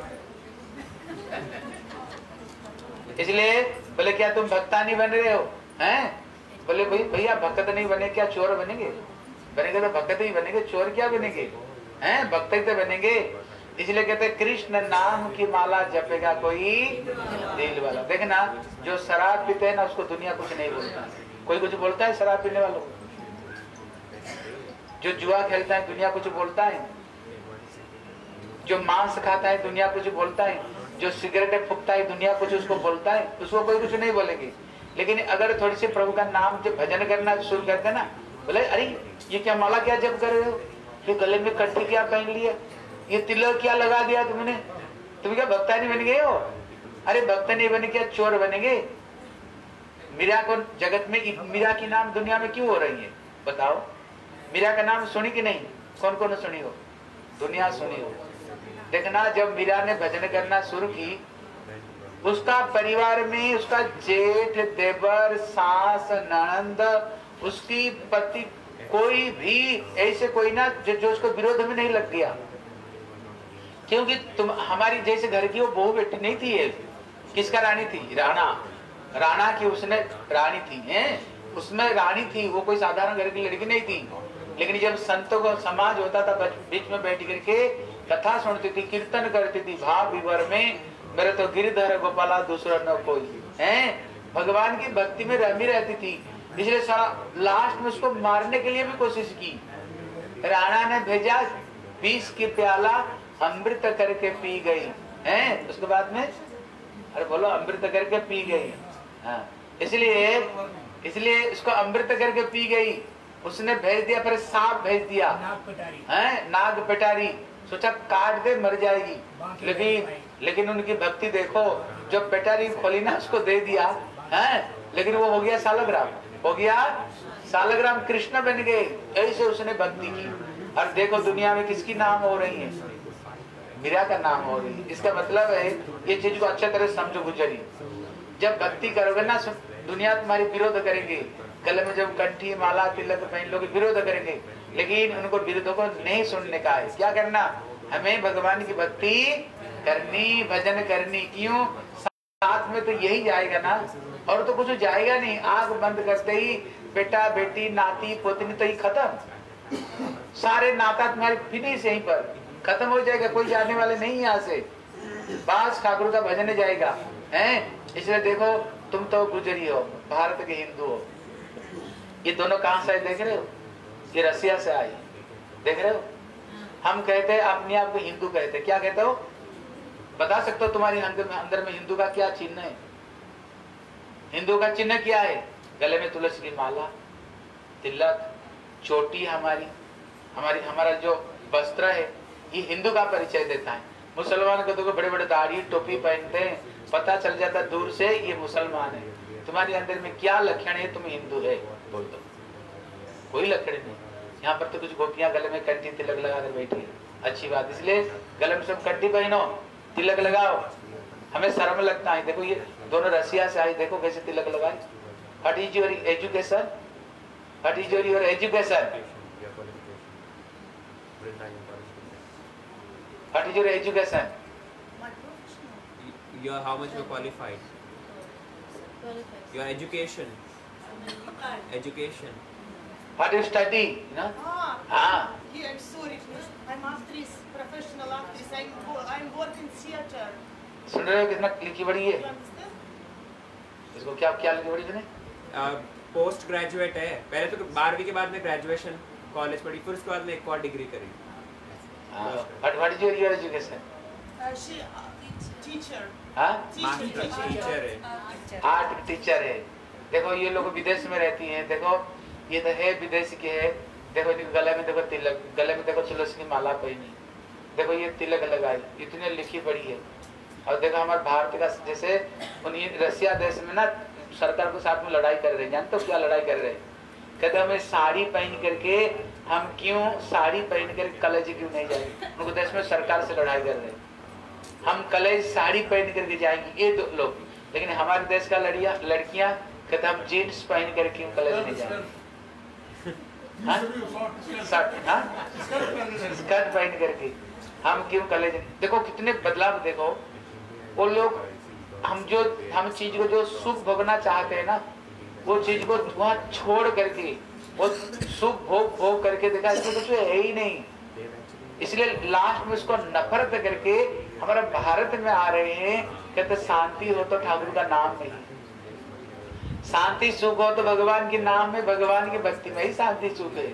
इसलिए बोले, क्या तुम भक्तानी बन रहे हो? हैं? बोले, भाई, भैया, भक्त नहीं बने क्या, चोर बनेंगे? बनेंगे तो भक्त ही बनेंगे, चोर क्या बनेंगे? हैं? भक्त ही तो बनेंगे। इसलिए कहते हैं, कृष्ण नाम की माला जपेगा कोई दिल वाला। देखना जो शराब पीते हैं ना उसको दुनिया कुछ नहीं बोलता। कोई कुछ बोलता है शराब पीने वालों जो जुआ खेलता है दुनिया कुछ बोलता है? जो मांस खाता है दुनिया कुछ बोलता है? जो सिगरेट फूकता है दुनिया कुछ उसको बोलता है? उसको कोई कुछ नहीं बोलेगी। लेकिन अगर थोड़ी सी प्रभु का नाम जब भजन करना शुरू करते ना बोले अरे ये क्या माला क्या जब कर रहे हो? ये गले में कट्टी क्या पहन लिया? ये तिलक क्या लगा दिया तुमने? तुम क्या भक्ता नहीं बन गए हो? अरे भक्त नहीं बने क्या चोर बनेंगे। मीरा को जगत में मीरा की नाम दुनिया में क्यों हो रही है? बताओ। मीरा का नाम सुनी कि नहीं? कौन कौन सुनी हो? दुनिया सुनी हो। देखना जब मीरा ने भजन करना शुरू की उसका परिवार में उसका जेठ देवर सास ननंद उसकी पति कोई भी ऐसे कोई ना जो, जो उसको विरोध में नहीं लग गया। क्योंकि तुम, हमारी जैसे घर की वो बहू बेटी नहीं थी ये। किसका रानी थी? राणा। राणा की उसने रानी थी, हैं? उसमें रानी थी, वो कोई साधारण घर की लड़की नहीं थी। लेकिन जब संतों का समाज होता था, बीच में बैठ करके कथा सुनती थी, कीर्तन करती थी, भाव विवर में, मेरे तो गिरधर गोपाला दूसरा न कोई, है? भगवान की भक्ति में रमी रहती थी। इसलिए लास्ट में उसको मारने के लिए भी कोशिश की। राणा ने भेजा, बीस की प्याला अमृत करके पी गई। हैं? उसके बाद में? अरे बोलो अमृत करके पी गई। हाँ। इसलिए इसलिए इसको अमृत करके पी गई। उसने भेज दिया फिर सांप भेज दिया। हैं? नाग पेटारी। सोचा काट दे मर जाएगी। लेकिन लेकिन उनकी भक्ति देखो जो पेटारी खोली ना उसको दे दिया। हैं? लेकिन वो हो गया सालग्राम। हो गया सालग्राम कृष्ण बन गए। ऐसे उसने भक्ति की। और देखो दुनिया में किसकी नाम हो रही है? मीरा का नाम हो रही इसका मतलब है, ये चीज़ को अच्छे तरह समझो गुजरी। जब भक्ति करोगे ना दुनिया तुम्हारी विरोध करेंगे। गले में जब कंठी, माला, तिलक पहन लोगे, विरोध करेंगे। लेकिन उनको विरोधों को नहीं सुनने का है। क्या करना? हमें भगवान की भक्ति करनी, भजन करनी। क्यों? साथ में तो यही जाएगा ना। और तो कुछ जाएगा नहीं। आग बंद करते ही बेटा, बेटी, नाती, पोतनी तो ही खत्म। सारे नाता तुम्हारे फिनिश यहीं पर। खत्म हो जाएगा, कोई जाने वाले नहीं यहाँ से। बास ठाकुर का भजन जाएगा, हैं? इसलिए देखो, तुम तो गुजरी हो, भारत के हिंदू हो। ये दोनों कहाँ से आए, देख रहे हो? ये रसिया से आए। देख रहे हो? हम कहते हैं, अपने आप को हिंदू कहते क्या कहते हो? बता सकते हो तुम्हारे अंदर में अंदर में हिंदू का क्या चिन्ह है? हिंदू का चिन्ह क्या है? गले में तुलसी की माला, तिलक, चोटी हमारी हमारी, हमारा जो वस्त्र है ये हिंदू का परिचय देता है। मुसलमान को देखो बड़े बड़े दाढ़ी, टोपी पहनते हैं, पता चल जाता दूर से ये मुसलमान है। तुम्हारे अंदर में क्या लक्षण है? तुम हिंदू है, बोल दो। कोई लक्षण नहीं। यहाँ पर तो कुछ गोपियाँ गले में कंठी, तिलक लगा कर बैठी है। अच्छी बात। इसलिए गले में सब कंठी पहनो, तिलक लगाओ। हमें शर्म लगता है। देखो ये दोनों रसिया से आई देखो कैसे तिलक लगाए। What is your education. What is your your education what is your education You're how much you're qualified? Your education. Education. What is study you know Ah, हाँ here in Zurich. I'm actress, professional actress. I'm I'm working theater. सुन रहे हो कितना लिखी बड़ी है इसको क्या क्या लिखी बड़ी तूने पोस्ट ग्रेजुएट है पहले तो बारहवीं के बाद में ग्रेजुएशन कॉलेज पढ़ी फिर उसके बाद में एक और डिग्री करी what what is your your education Uh, she uh, teacher. हाँ Teacher. teacher. टीचर है। आर्ट टीचर है। देखो ये लोग विदेश में रहती हैं। देखो ये तो है विदेश के है। देखो इनके गले में देखो तिलक गले में देखो तुलसी की माला पहनी देखो ये तिलक लगाई इतने लिखी पड़ी है। और देखो हमारे भारत का जैसे उन्हीं रसिया देश में ना सरकार के साथ में लड़ाई कर रहे हैं। जानते हो क्या लड़ाई कर रहे हैं? कहते हमें साड़ी पहन करके हम क्यों साड़ी पहन कर कॉलेज क्यों नहीं जाएँगे उनको देश में सरकार से लड़ाई कर रहे हैं। हम कॉलेज साड़ी पहन करके जाएँगे, ये दो लोग। लेकिन हमारे देश का लड़िया, लड़कियाँ कहते हम जीन्स पहन कर क्यों कॉलेज नहीं जाएँगे हाँ? हाँ? स्कर्ट पहन करके हम क्यों कॉलेज देखो, कितने बदलाव देखो। वो लोग, हम जो, हम चीज़ को जो सुख भोगना चाहते हैं ना, वो चीज़ को वहाँ छोड़ करके वो सुख भोग भोग करके देखा, इसमें कुछ है ही नहीं। इसलिए लास्ट में उसको नफरत करके हमारे भारत में आ रहे हैं, कहते शांति हो तो ठाकुर का नाम नहीं। शांति सुख हो तो भगवान के नाम में, भगवान की भक्ति में ही शांति सुख है।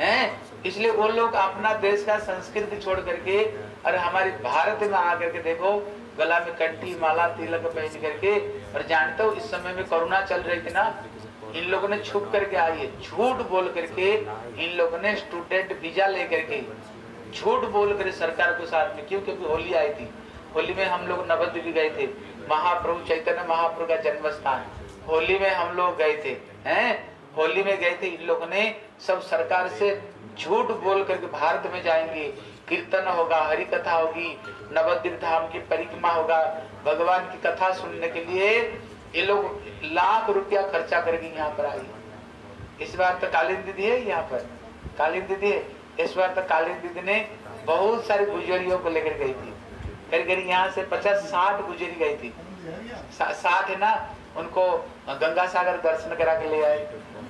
हैं? इसलिए वो लोग अपना देश का संस्कृति छोड़ करके और हमारे भारत में आकर के देखो, गला में कंठी माला, तिलक पहन करके, और जानते हो इस समय में कोरोना चल रही थी ना इन लोगों ने छुप करके आई है झूठ बोल करके इन लोगों ने स्टूडेंट वीज़ा लेकर के झूठ बोल कर सरकार के साथ में, क्यों? क्योंकि होली आई थी। होली में हम लोग नवद्वीप गए थे। महाप्रभु चैतन्य महाप्रभु का जन्म स्थान होली में हम लोग गए थे, हैं? होली में गए थे, इन लोगों ने सब सरकार से झूठ बोल करके भारत में जाएँगे। कीर्तन होगा हरि कथा होगी, नवद्वीप धाम की परिक्रमा होगा। भगवान की कथा सुनने के लिए ये लोग लाख रुपया खर्चा करके यहाँ पर आई इस बार तो कालीन दीदी है यहाँ पर। कालीन दीदी है इस बार तो कालीन दीदी ने बहुत सारी गुजरियों को लेकर गई थी। करीब करीब यहाँ से पचास साठ गुजरी गई थी। साठ है ना, उनको गंगा सागर दर्शन करा के ले आए।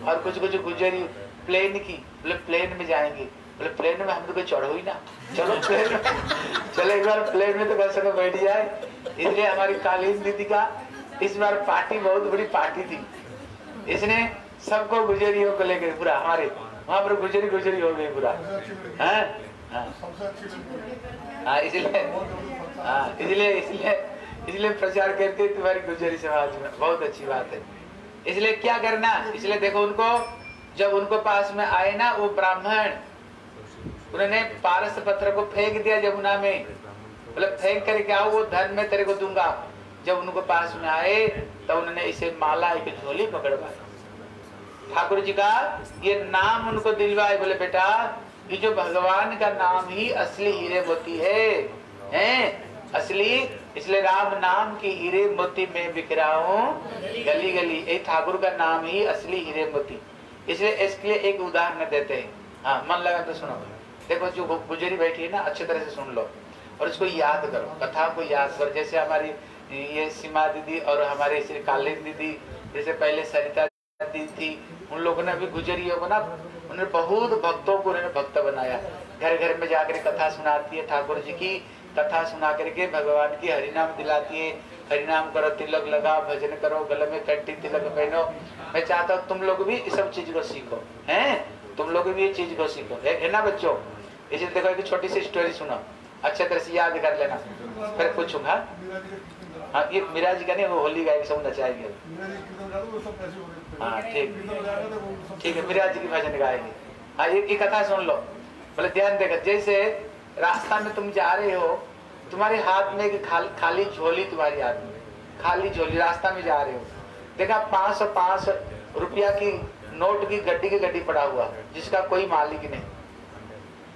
और कुछ कुछ गुजरी प्लेन की, बोले प्लेन में जाएँगे। बोले प्लेन में हम तो कोई चढ़ो ही ना। चलो प्लेन। चलो एक बार प्लेन में तो कर सके बैठ जाए। इसलिए हमारी कालीन दीदी का इस बार पार्टी बहुत बड़ी पार्टी थी। इसने सबको गुजरियों को लेकर पूरा हमारे, वहाँ पर गुजरी गुजरी हो गई पूरा। हाँ? हाँ। इसलिए हाँ इसलिए इसलिए इसलिए प्रचार करते तुम्हारी गुजरी समाज में। बहुत अच्छी बात है। इसलिए क्या करना? इसलिए देखो उनको, जब उनको पास में आए ना, वो ब्राह्मण, उन्होंने पारस पत्र को फेंक दिया जमुना में। मतलब फेंक करके आओ, वो धन में तेरे को दूँगा। जब उनको पास में आए, तब उन्होंने इसे माला एक झोली पकड़वाई ठाकुर जी का ये नाम उनको दिलवाए, बोले, बेटा, ये जो भगवान का नाम ही असली हीरे मोती है, हैं? असली? इसलिए राम नाम की हीरे मोती में बिक रहा हूँ गली गली ये ठाकुर का नाम ही असली हीरे मोती। इसलिए इसके लिए एक उदाहरण देते हैं। हाँ मन लगा तो सुनो। देखो, जो गुजरी बैठी है ना, अच्छी तरह से सुन लो और इसको याद करो। कथा को याद करो। जैसे हमारी ये सीमा दीदी और हमारे श्री कालीन दीदी जैसे पहले सरिता दी थी उन लोगों ने भी गुजरियों को ना उन्होंने बहुत भक्तों को उन्होंने भक्त बनाया। घर घर में जाकर कथा सुनाती है ठाकुर जी की कथा सुना करके भगवान की हरिनाम दिलाती है। हरिनाम करो तिलक लगा भजन करो गले में कंठी तिलक पहनो। मैं चाहता हूँ तुम लोग भी इस सब चीज़ को सीखो हैं? तुम लोग भी ये चीज़ को सीखो है, है ना बच्चों? इसे देखो एक छोटी सी स्टोरी सुनो। अच्छे तरह से याद कर लेना फिर पूछूँगा। हाँ ये मीरा जी का नहीं वो होली गाय सब नचाएँगे। हाँ ठीक ठीक। है मीरा जी की भजन गाएँगे हाँ ये, ये कथा सुन लो। बोले ध्यान देगा जैसे रास्ता में तुम जा रहे हो तुम्हारे हाथ में एक खाल, खाली झोली तुम्हारी हाथ में। खाली झोली रास्ता में जा रहे हो। देखा पाँच सौ पाँच रुपया की नोट की गड्डी की गड्डी पड़ा हुआ जिसका कोई मालिक नहीं।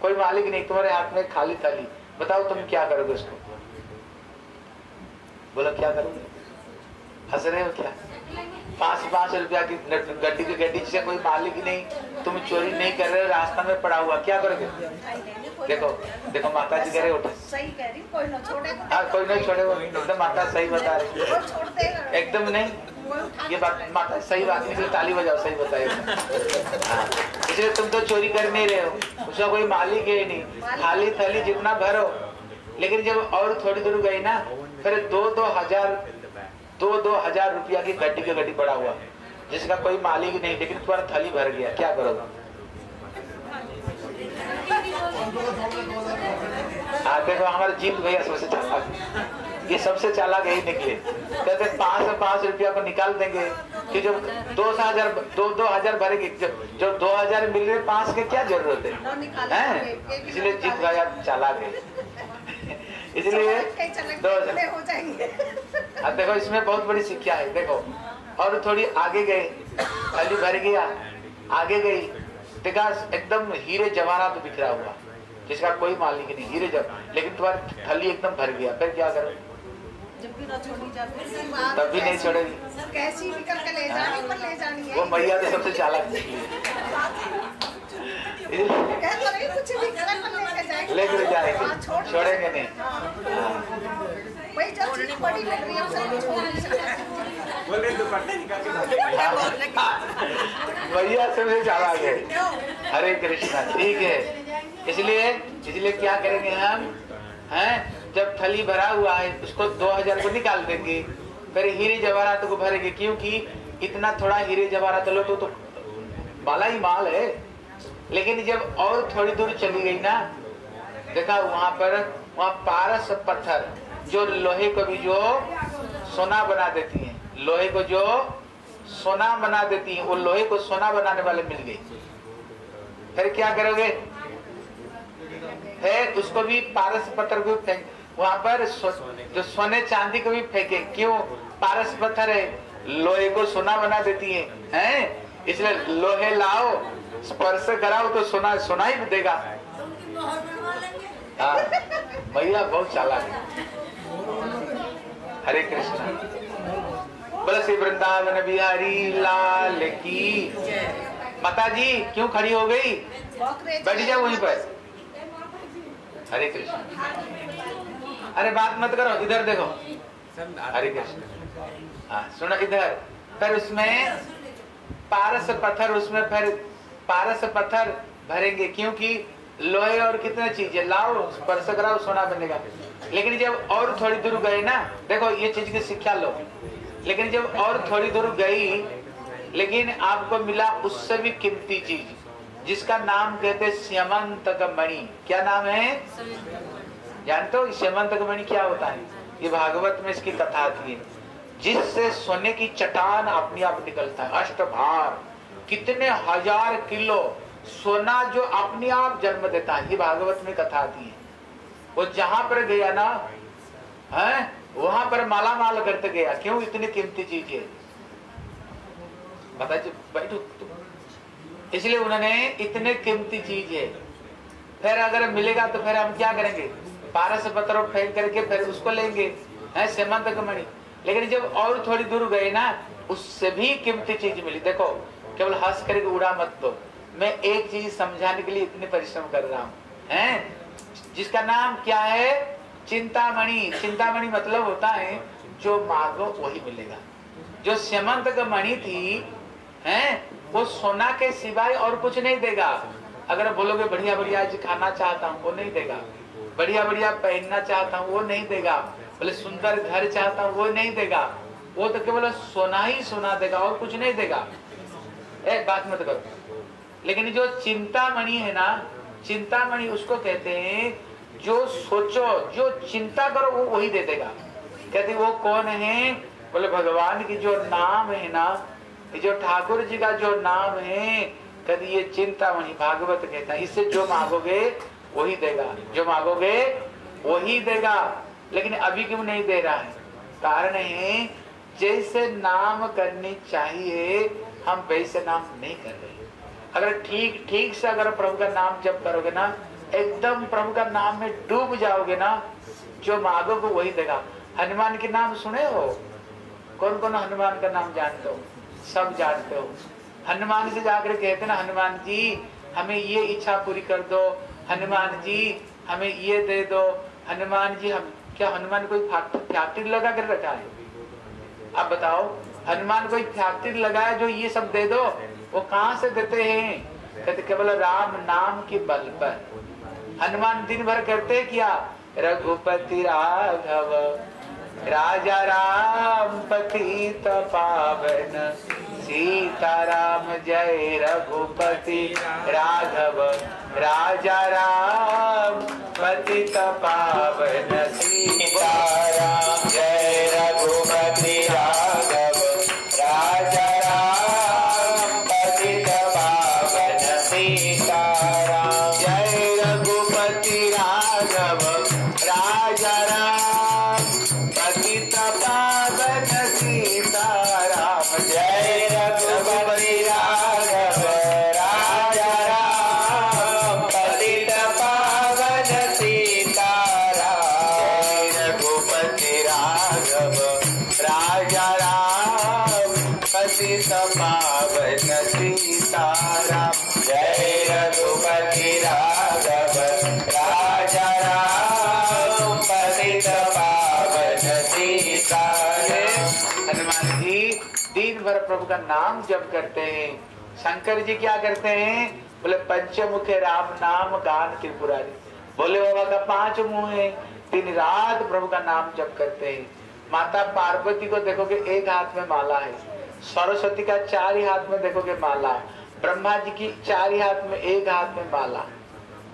कोई मालिक नहीं तुम्हारे हाथ में खाली थाली। बताओ तुम क्या करोगे उसको? बोलो क्या करोगे हंस रहे हो क्या? पाँच पाँच रुपया की गड्डी की गड्डी जिसे कोई मालिक ही नहीं तुम चोरी नहीं कर रहे हो रास्ता में पड़ा हुआ क्या करोगे? देखो देखो माता जी कह रहे उठे। सही कह रही कोई हाँ कोई नहीं छोड़े वो एकदम माता सही बता रही। एकदम नहीं ये बात माता सही बात नहीं ताली बजाओ सही बताए हाँ, इसलिए तुम तो चोरी कर नहीं रहे हो उसका कोई मालिक है ही नहीं। खाली थैली जितना भरो लेकिन जब और थोड़ी दूर गई ना फिर दो दो हज़ार दो दो हज़ार रुपया की गड्डी की गड्डी पड़ा हुआ। जिसका कोई मालिक नहीं लेकिन तुम्हारा थैली भर गया। क्या करोगे? हाँ देखो हमारे जीत भैया सबसे चालाक। ये सबसे चालाक यही निकले। कहते पाँच सौ पाँच रुपया को निकाल देंगे। कि जब दो हज़ार दो दो हज़ार भरेंगे जब जब दो हज़ार मिल रहे पाँच के क्या ज़रूरत है? इसलिए जीत। भैया चालाक है। इसलिए दो हो जाएँगे। अब देखो इसमें बहुत बड़ी शिक्षा है देखो। और थोड़ी आगे गए थाली भर गया आगे गई। देखा एकदम हीरे जवाहरात बिखरा हुआ जिसका कोई मालिक नहीं हीरे जब लेकिन तुम्हारी थली एकदम भर गया फिर क्या करो भी ना छोड़ी जाती बात तब भी नहीं छोड़ेगी। कैसी निकल के ले जानी पर ले जानी है। वो मैया तो सबसे चालाक लेकर हाँ, जाएँगे छोड़ेंगे नहीं है बोल भैया सबसे चालाक है हरे कृष्णा ठीक है इसलिए इसलिए क्या करेंगे हम हैं जब थली भरा हुआ है उसको दो हज़ार को निकाल देंगे फिर हीरे जवाहरात को भरेंगे क्योंकि इतना थोड़ा हीरे जवाहरात लो तो, तो माला ही माल है लेकिन जब और थोड़ी दूर चली गई ना देखा वहाँ पर वहाँ पारस पत्थर जो लोहे को भी जो सोना बना देती है लोहे को जो सोना बना देती है वो लोहे को सोना बनाने वाले मिल गए। फिर क्या करोगे? है उसको भी पारस पत्थर को फेंक वहाँ पर सो, जो सोने चांदी को भी फेंके। क्यों? पारस पत्थर है लोहे को सोना बना देती है हैं? इसलिए लोहे लाओ स्पर्श कराओ तो सुना सोना ही देगा। हाँ भैया बहुत चालाक है। हरे कृष्णा। बोले श्री वृंदावन बिहारी लाल की। माता जी क्यों खड़ी हो गई? बैठ जाओ वहीं पर। हरे कृष्ण। अरे, बात मत करो, इधर देखो। हरे कृष्ण। हाँ सुनो इधर। फिर उसमें, पारस पत्थर उसमें फिर पारस पत्थर भरेंगे, क्योंकि लोहे और कितने चीज़ें लाओ स्पर्श कराओ सोना बनेगा। लेकिन जब और थोड़ी दूर गए ना, देखो, ये चीज़ की शिक्षा लो। लेकिन जब और थोड़ी दूर गई, लेकिन आपको मिला उससे भी कीमती चीज़, जिसका नाम कहते श्यमंतक मणि क्या नाम है? जानते हो श्यमंतक मणि क्या होता है? ये भागवत में इसकी कथा है। जिससे सोने की चट्टान अपने आप निकलता है, अष्टभार। कितने हज़ार किलो सोना जो अपने आप जन्म देता है? भागवत में कथा आती है। वो जहाँ पर गया ना, है? वहाँ पर माला माल करते गया। क्यों इतनी कीमती चीज़? है बता बैठो इसलिए उन्होंने इतने कीमती चीज़। है फिर अगर मिलेगा तो फिर हम क्या करेंगे? पारस पत्थर फेंक करके फिर उसको लेंगे। है, सेमंत मणि लेकिन जब और थोड़ी दूर गए ना, उससे भी कीमती चीज़ मिली। देखो केवल हंस करके उड़ा मत दो। मैं एक चीज़ समझाने के लिए इतने परिश्रम कर रहा हूँ। हैं? जिसका नाम क्या है? चिंतामणि। चिंतामणि मतलब होता है जो मांगो वही मिलेगा। जो सेमंत मणि थी, हैं? वो सोना के सिवाय और कुछ नहीं देगा। अगर बोलोगे, बढ़िया बढ़िया, आज खाना चाहता हूँ, वो नहीं देगा। बढ़िया बढ़िया, पहनना चाहता हूँ, वो नहीं देगा। बोले सुंदर घर चाहता हूँ, वो नहीं देगा। वो तो केवल सोना ही सोना देगा और कुछ नहीं देगा। एक बात मत करो। लेकिन जो चिंतामणि है ना, चिंतामणि उसको कहते हैं, जो सोचो, जो चिंता करो, वो वही दे देगा। कहते वो कौन है? बोले, भगवान की जो नाम है ना जो ठाकुर जी का जो नाम है, कहते ये चिंतामणि भागवत कहता है। इससे जो मांगोगे, वही देगा। जो मांगोगे, वही देगा। लेकिन अभी क्यों नहीं दे रहा है? कारण है, जैसे नाम करनी चाहिए हम वैसे नाम नहीं कर रहे अगर ठीक ठीक से अगर प्रभु का नाम जब करोगे ना, एकदम प्रभु का नाम में डूब जाओगे ना, जो मांगोगे वही देगा। हनुमान के नाम सुने हो? कौन कौन हनुमान का नाम जानते हो? सब जानते हो। हनुमान से जाकर कहते ना, हनुमान जी, हमें ये इच्छा पूरी कर दो। हनुमान जी, हमें ये दे दो। हनुमान जी, हम क्या हनुमान कोई फैक्ट्री लगा कर रखा है? अब बताओ। हनुमान कोई फैक्ट्री लगाया जो ये सब दे दो, वो कहाँ से देते हैं? कहते, केवल राम नाम के बल पर। हनुमान दिन भर करते क्या रघुपति राघव, राजा राम पतित पावन सीताराम जय रघुपति राघव, राजा राम पतित पावन सीताराम जय रघुपति राघव। राजा राम का नाम जप करते हैं। शंकर जी क्या करते हैं? बोले, पंचमुखे राम नाम गान त्रिपुरारी बोले, बाबा का पाँच मुँह है। दिन रात प्रभु का नाम जप करते हैं। माता पार्वती को देखोगे एक हाथ में माला है। सरस्वती का चार ही हाथ में देखोगे माला ब्रह्मा जी की चार ही हाथ में एक हाथ में माला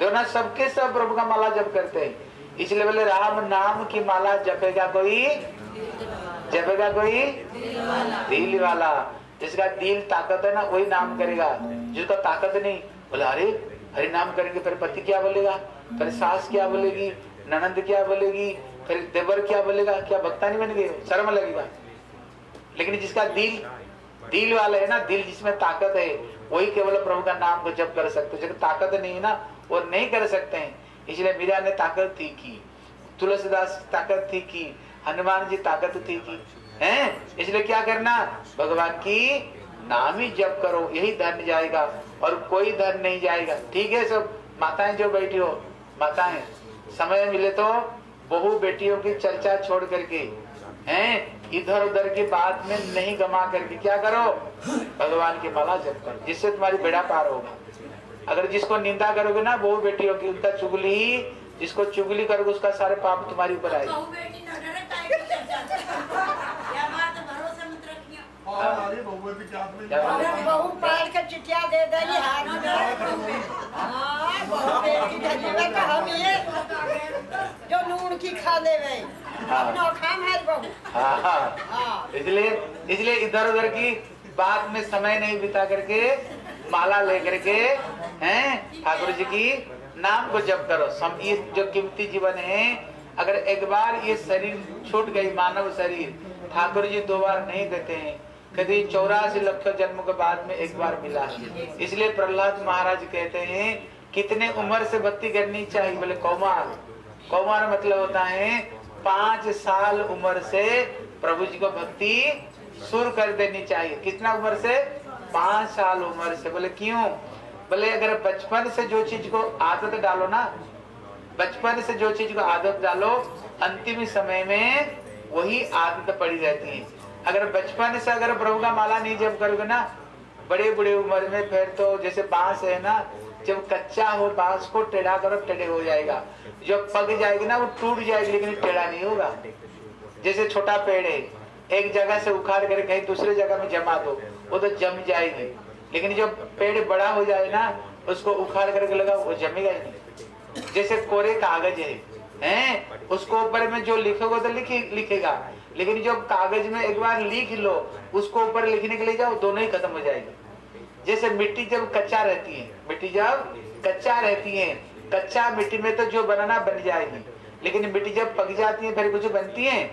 दोनों सबके सब प्रभु का माला जप करते हैं। इसलिए बोले, राम नाम की माला जपेगा कोई? जपेगा कोई? दिल वाला जिसका दिल ताकत है ना, वही नाम करेगा। जिसका ताकत नहीं, बोला, अरे, हरि नाम करेंगे, फिर पति क्या बोलेगा? फिर सास क्या बोलेगी? ननंद क्या बोलेगी? फिर देवर क्या बोलेगा? क्या भक्ता नहीं बन गए? शर्म लगेगा लेकिन जिसका दिल दिल वाला है ना, दिल जिसमें ताकत है, वही केवल प्रभु का नाम को जप कर सकते जिसका ताकत नहीं है ना, वो नहीं कर सकते हैं। इसलिए मीरा ने ताकत थी की, तुलसीदास ताकत थी की, हनुमान जी ताकत थी की। हैं? इसलिए क्या करना? भगवान की नाम ही जप करो, यही धन जाएगा और कोई धन नहीं जाएगा। ठीक है सब? माताएँ जो बैठी हो, माताएँ, समय मिले तो बहु बेटियों की चर्चा छोड़ करके, हैं? इधर उधर की बात में नहीं गमा करके क्या करो? भगवान की माला जप करो, जिससे तुम्हारी बेड़ा पार होगा। अगर जिसको निंदा करोगे ना, बहु बेटियों की, उनका चुगली जिसको चुगली करोगे उसका सारे पाप तुम्हारी ऊपर आएगा बहू बेटी न डरे टाइम चल जाता। या बात भरोसा मत रखियो। क्या अरे बात? बहू पाल के चिटिया दे देली हाथ में। हाँ बहू। बेटी धजीवा हम ये जो नून की खा है। हाँ। हाँ हाँ इसलिए इसलिए इधर उधर की बात में समय नहीं बिता करके माला लेकर के हैं ठाकुर जी की नाम को जप करो। सम ये जो कीमती जीवन है, अगर एक बार ये शरीर छूट गई, मानव शरीर, ठाकुर जी दो बार नहीं देते हैं। कभी चौरासी लक्ष जन्म के बाद में एक बार मिला। इसलिए प्रहलाद महाराज कहते हैं, कितने उम्र से भक्ति करनी चाहिए? बोले, कौमार। कौमार मतलब होता है, पाँच साल उम्र से प्रभु जी को भक्ति शुरू कर देनी चाहिए। कितना उम्र से? पाँच साल उम्र से। बोले, क्यों? बोले अगर बचपन से जो चीज़ को आदत डालो ना, बचपन से जो चीज़ को आदत डालो, अंतिम समय में वही आदत पड़ी रहती है। अगर बचपन से अगर प्रभु का माला नहीं जब करोगे ना बड़े बड़े उम्र में फिर तो जैसे बाँस है ना, जब कच्चा हो बाँस को टेढ़ा करो, टेढ़े हो जाएगा। जब पक जाएगी ना, वो टूट जाएगी, लेकिन टेढ़ा नहीं होगा। जैसे छोटा पेड़ है, एक जगह से उखाड़ कर कहीं दूसरे जगह में जमा दो, वो तो जम जाएगी। लेकिन जब पेड़ बड़ा हो जाए ना, उसको उखाड़ करके लगा, वो जमेगा ही नहीं। जैसे कोरे कागज़ है, हैं? उसको ऊपर में जो लिखोगे तो लिखे, लिखेगा। लेकिन जब कागज़ में एक बार लिख लो, उसको ऊपर लिखने के लिए जाओ, दोनों ही खत्म हो जाएगी। जैसे मिट्टी जब कच्चा रहती है, मिट्टी जब कच्चा रहती है, कच्चा मिट्टी में तो जो बनाना बन जाएगी। लेकिन मिट्टी जब पक जाती है, फिर कुछ बनती है?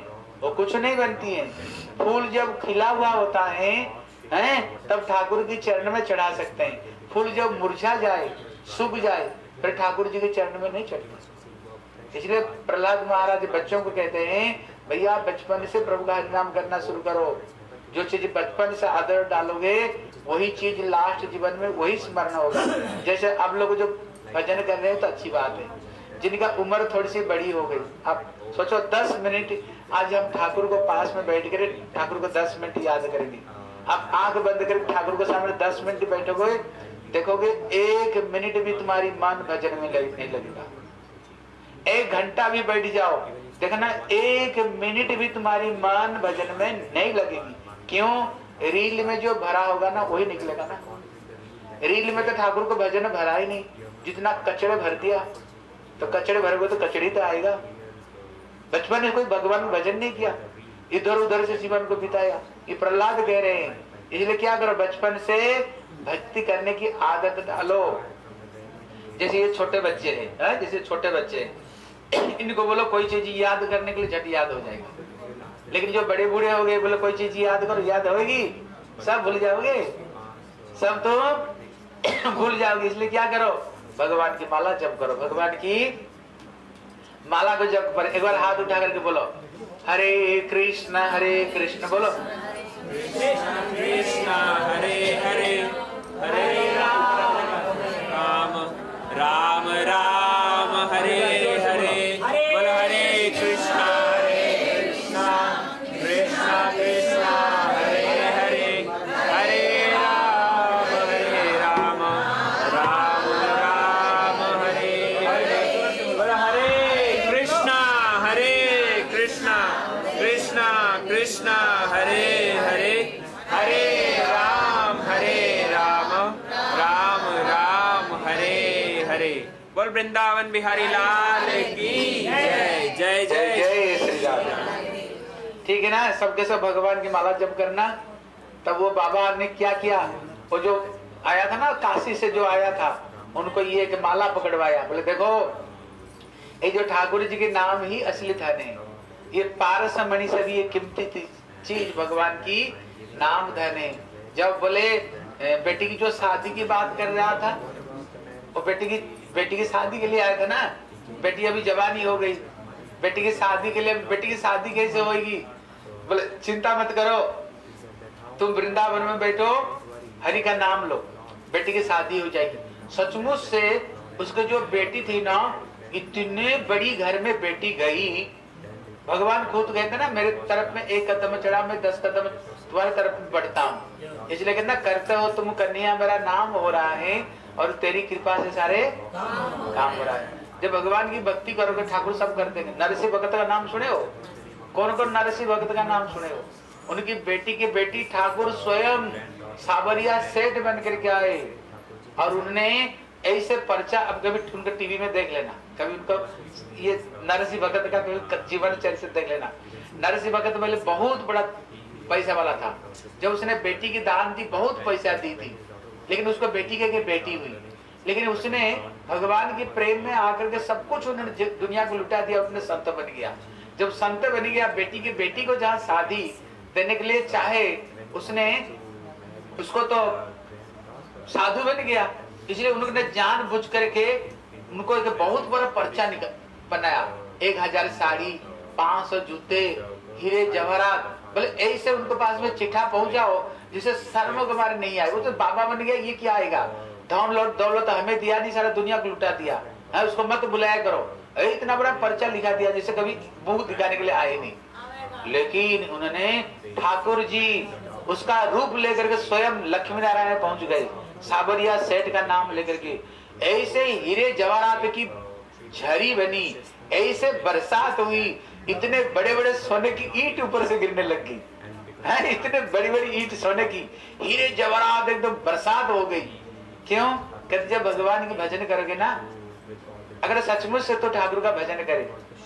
वो कुछ नहीं बनती है। फूल जब खिला हुआ होता है हैं? तब ठाकुर की चरण में चढ़ा सकते हैं। फूल जब मुरझा जाए, सूख जाए, फिर ठाकुर जी के चरण में नहीं चढ़ते। इसलिए प्रहलाद महाराज बच्चों को कहते हैं, भैया, बचपन से प्रभु का हरिनाम करना शुरू करो। जो चीज़ बचपन से आदर डालोगे, वही चीज़ लास्ट जीवन में वही स्मरण होगा। जैसे अब लोग जो भजन कर रहे हैं तो अच्छी बात है। जिनका उम्र थोड़ी सी बड़ी हो गई। अब सोचो, दस मिनट आज हम ठाकुर को पास में बैठ कर ठाकुर को दस मिनट याद करेंगे। अब आँख बंद कर ठाकुर के सामने दस मिनट बैठोगे देखोगे एक मिनट भी तुम्हारी मन भजन में लग, नहीं लगेगा। एक घंटा भी बैठ जाओ देखना एक मिनट भी तुम्हारी मन भजन में नहीं लगेगी। क्यों? रील में जो भरा होगा ना वही निकलेगा ना। रील में तो ठाकुर को भजन भरा ही नहीं। जितना कचड़े भर दिया तो कचड़े भरोगे तो कचड़ी तो आएगा। बचपन में कोई भगवान भजन नहीं किया। इधर उधर से जीवन को बिताया। ये प्रहलाद कह रहे हैं, इसलिए क्या करो, बचपन से भक्ति करने की आदत डालो। जैसे ये छोटे बच्चे हैं, है? जैसे छोटे बच्चे हैं, इनको बोलो, कोई चीज़ याद करने के लिए झट याद हो जाएगा। लेकिन जो बड़े बूढ़े हो गए बोलो, कोई चीज़ याद करो, याद होगी? सब भूल जाओगे? सब तो भूल जाओगे। इसलिए क्या करो, भगवान की माला जप करो। भगवान की माला को जप पर एक बार हाथ उठा करके बोलो हरे कृष्ण हरे कृष्ण बोलो। कृष्ण हरे हरे हरे राम राम राम हरे हरे बिहारी लाल की जय जय जय। श्री राम। ठीक है ना? सबके सब भगवान की माला जप करना। तब वो बाबा ने क्या किया? वो जो आया था ना, काशी से जो आया था, उनको ये एक माला पकड़वाया। बोले, देखो, ये जो ठाकुर जी के नाम ही असली धन है ये पारस मणि से भी ये कीमती चीज़ भगवान की नाम धन है जब बोले बेटी की जो शादी की बात कर रहा था, वो बेटी की बेटी की शादी के लिए आया था ना? बेटी अभी जवानी हो गई। बेटी की शादी के लिए, बेटी की शादी कैसे होगी बोले, चिंता मत करो। तुम वृंदावन में बैठो, हरि का नाम लो। बेटी की शादी हो जाएगी। सचमुच से उसकी जो बेटी थी ना, इतने बड़ी घर में बेटी गई। भगवान खुद कहते ना, मेरे तरफ़ में एक कदम चढ़ा, मैं दस कदम तुम्हारे तरफ़ बढ़ता हूँ। इसलिए कहते ना, करते हो तुम कन्या, मेरा नाम हो रहा है। और तेरी कृपा से सारे काम हो रहा है। जब भगवान की भक्ति करोगे, ठाकुर सब करते हैं। नरसिंह भगत का नाम सुने हो? कौन कौन नरसिंह भगत का नाम सुने हो? उनकी बेटी की बेटी ठाकुर स्वयं साबरिया सेठ बन करके आए। और उन्होंने ऐसे पर्चा, अब कभी उनका टीवी में देख लेना। कभी उनको ये नरसिंह भगत का कभी जीवन चरित्र देख लेना। नरसिंह भगत पहले बहुत बड़ा पैसा वाला था। जब उसने बेटी की दान दी, बहुत पैसा दी थी। लेकिन उसको बेटी के बेटी हुई। लेकिन उसने भगवान के प्रेम में आकर के सब कुछ उन्होंने दुनिया को लुटा दिया, अपने संत बन गया। जब संत बन गया, बेटी की बेटी को जहाँ शादी देने के लिए चाहे, उसने उसको तो साधु बन गया। इसलिए उन्होंने जान बुझ करके उनको एक बहुत बड़ा पर्चा बनाया। एक हज़ार साड़ी, पाँच सौ जूते, हीरे, जवाहरात बोले ऐसे उनके पास में चिट्ठा पहुंचाओ जिसे शर्म कुमार नहीं आए। वो तो बाबा बन गया, ये क्या आएगा? धन दौलत दौलत हमें दिया नहीं, सारा दुनिया को लुटा दिया। है, उसको मत बुलाया करो। इतना बड़ा पर्चा लिखा दिया जिसे कभी मुँह दिखाने के लिए आए नहीं। लेकिन उन्होंने ठाकुर जी उसका रूप लेकर के स्वयं लक्ष्मी नारायण पहुँच गए। साबरिया सेठ का नाम लेकर के। ऐसे हीरे जवाहरात की झरी बनी, ऐसे बरसात हुई, इतने बड़े बड़े सोने की ईट ऊपर से गिरने लगी है, इतने बड़ी बड़ी ईट सोने की। हीरे जवाहरात एकदम बरसात हो गई। क्यों? कहते जब भगवान की भजन करोगे ना, अगर सचमुच से तो ठाकुर का भजन करे।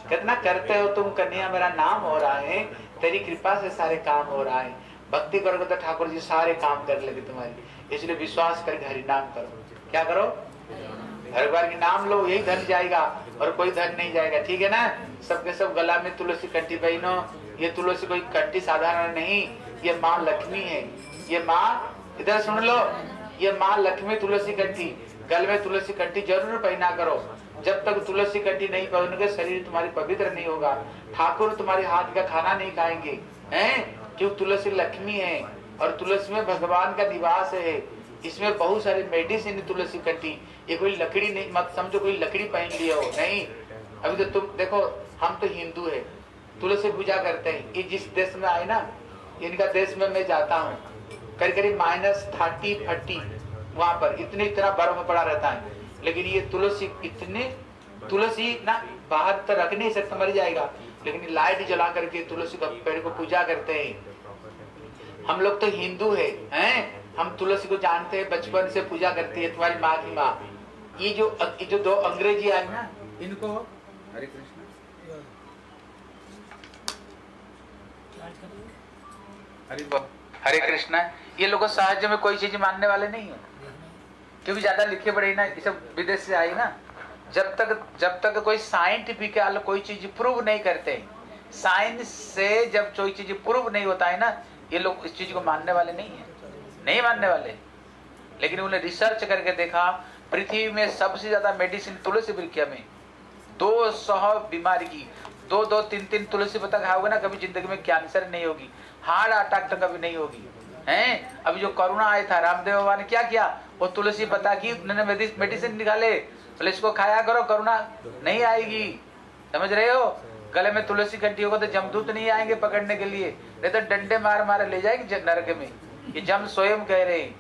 कितना करते हो तुम कन्या मेरा नाम हो रहा है, तेरी कृपा से सारे काम हो रहा है। भक्ति करोगे तो ठाकुर जी सारे काम कर लेंगे तुम्हारी। इसलिए विश्वास करके हरि नाम करो। क्या करो? भगवान के नाम लो, यही धन जाएगा और कोई धन नहीं जाएगा। ठीक है ना? सबके सब गला में तुलसी कंठी बहनो ये तुलसी कोई कंठी साधारण नहीं, ये माँ लक्ष्मी है। ये माँ, इधर सुन लो, ये माँ लक्ष्मी तुलसी कंठी गल में तुलसी कंठी ज़रूर पहना करो। जब तक तुलसी कंठी नहीं पहनोगे, शरीर तुम्हारी पवित्र नहीं होगा। ठाकुर तुम्हारे हाथ का खाना नहीं खाएँगे। हैं? क्यों? तुलसी लक्ष्मी है और तुलसी में भगवान का निवास है। इसमें बहुत सारी मेडिसिन तुलसी कंठी ये कोई लकड़ी नहीं, मत समझो कोई लकड़ी पहन लिया हो। नहीं? अभी तो तुम, देखो, हम तो हिंदू है। तुलसी पूजा करते हैं। ये जिस देश में आए ना इनका देश में मैं जाता हूँ। करीब करीब माइनस थर्टी थर्टी वहाँ पर। इतने, इतना बर्फ़ पड़ा रहता है। लेकिन ये तुलसी इतने, तुलसी ना, बाहर तो रख नहीं सकते, मर जाएगा। लेकिन लाइट जला करके तुलसी का पेड़ को पूजा करते हैं। हम लोग तो हिंदू है, हैं? हम तुलसी को जानते हैं, बचपन से पूजा करते हैं, तुम्हारी माँ की माँ। ये जो ये जो दो अंग्रेज़ी आए ना, इनको हरे कृष्ण, ये लोग साहज में कोई चीज़ मानने वाले नहीं है। क्योंकि ज़्यादा लिखे पड़े ना, ये सब विदेश से आई ना। जब तक जब तक कोई साइंटिफिक कोई चीज़ प्रूव नहीं करते, साइंस से जब कोई चीज़ प्रूव नहीं होता है ना, ये लोग इस चीज़ को मानने वाले नहीं है। नहीं मानने वाले। लेकिन उन्हें रिसर्च करके देखा, पृथ्वी में सबसे ज़्यादा मेडिसिन तुलसी वृक्ष में, दो सौ बीमारी की। दो दो, तीन तीन तुलसी पत्ता खाओगे ना, कभी ज़िंदगी में कैंसर नहीं होगी। हार्ट अटैक तो कभी नहीं होगी। हैं? अभी जो कोरोना आया था, रामदेव बाबा ने क्या किया? वो तुलसी पत्ता की उन्होंने मेडिसिन निकाले। बोले, इसको खाया करो कोरोना नहीं आएगी। समझ रहे हो? गले में तुलसी कंठी होगा तो जमदूत नहीं आएँगे पकड़ने के लिए। नहीं तो डंडे मार मार ले जाएँगे नरक में। ये जम स्वयं कह रहे हैं।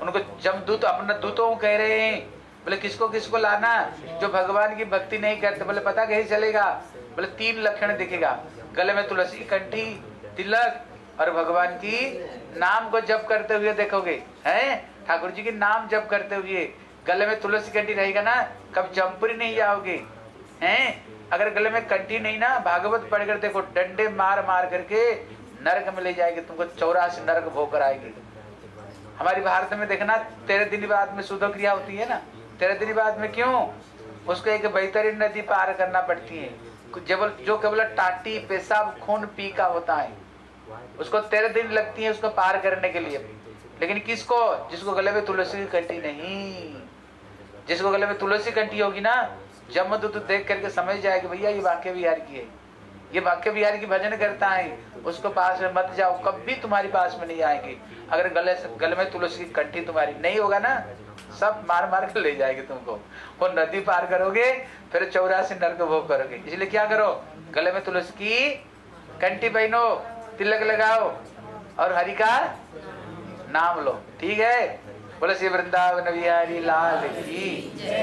उनको जमदूत अपना दूतों कह रहे हैं। बोले, किसको किसको लाना? जो भगवान की भक्ति नहीं करते। बोले, पता कहीं चलेगा? बोले, तीन लक्षण दिखेगा। गले में तुलसी, कंठी, तिलक और भगवान की नाम को जप करते हुए देखोगे, हैं? ठाकुर जी के नाम जप करते हुए, गले में तुलसी कंटी रहेगा ना, कब जमपुरी नहीं जाओगे, हैं? अगर गले में कंटी नहीं ना, भागवत पढ़कर देखो, डंडे मार मार करके नरक में ले जाएगी, तुमको चौरासी नरक भोग कर आएगी हमारी भारत में देखना, तेरह दिन बाद में शुद्ध क्रिया होती है ना, तेरह दिन बाद में क्यों? उसको एक बेहतरीन नदी पार करना पड़ती है। जब जो केवल टाटी, पेशाब, खून, पी का होता है उसको तेरह दिन लगती है उसको पार करने के लिए। लेकिन किसको? जिसको गले में तुलसी की कंठी नहीं। जिसको गले में तुलसी कंठी होगी ना जमदूत देख करके समझ जाएगी भैया ये वाक्य विहार की है। ये वाक्य विहार की भजन करता है। उसको पास में मत जाओ, कभी तुम्हारी पास में नहीं आएँगे। अगर गले गले में तुलसी की कंठी तुम्हारी नहीं होगा ना, सब मार मार कर ले जाएगी तुमको। वो नदी पार करोगे, फिर चौरासी नरक भोग करोगे। इसलिए क्या करो? गले में तुलसी की कंटी पहनो। तिलक लगाओ और हरि का नाम लो। ठीक है? बोले श्री वृंदावन बिहारी लाल की।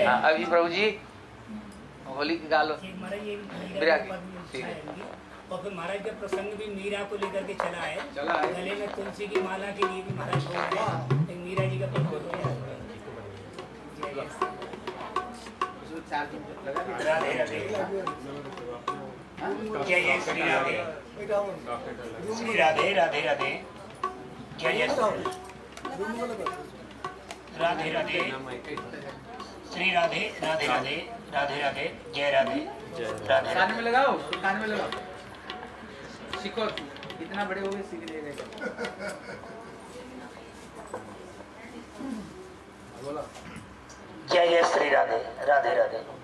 हाँ, अभी प्रभु जी होली की गालो। ठीक है। और फिर महाराज का प्रसंग भी मीरा को लेकर के चला है चला है। गले में तुलसी की माला के लिए भी महाराज बोल रहे हैं। मीरा जी का प्रसंग हो। गया जय जय श्री राधे श्री राधे राधे राधे जय जय राधे राधे श्री राधे राधे राधे राधे राधे जय राधे राधे कान में लगाओ कान में लगाओ सीखो इतना बड़े हो गए सीख लेगा जय जय श्री राधे राधे राधे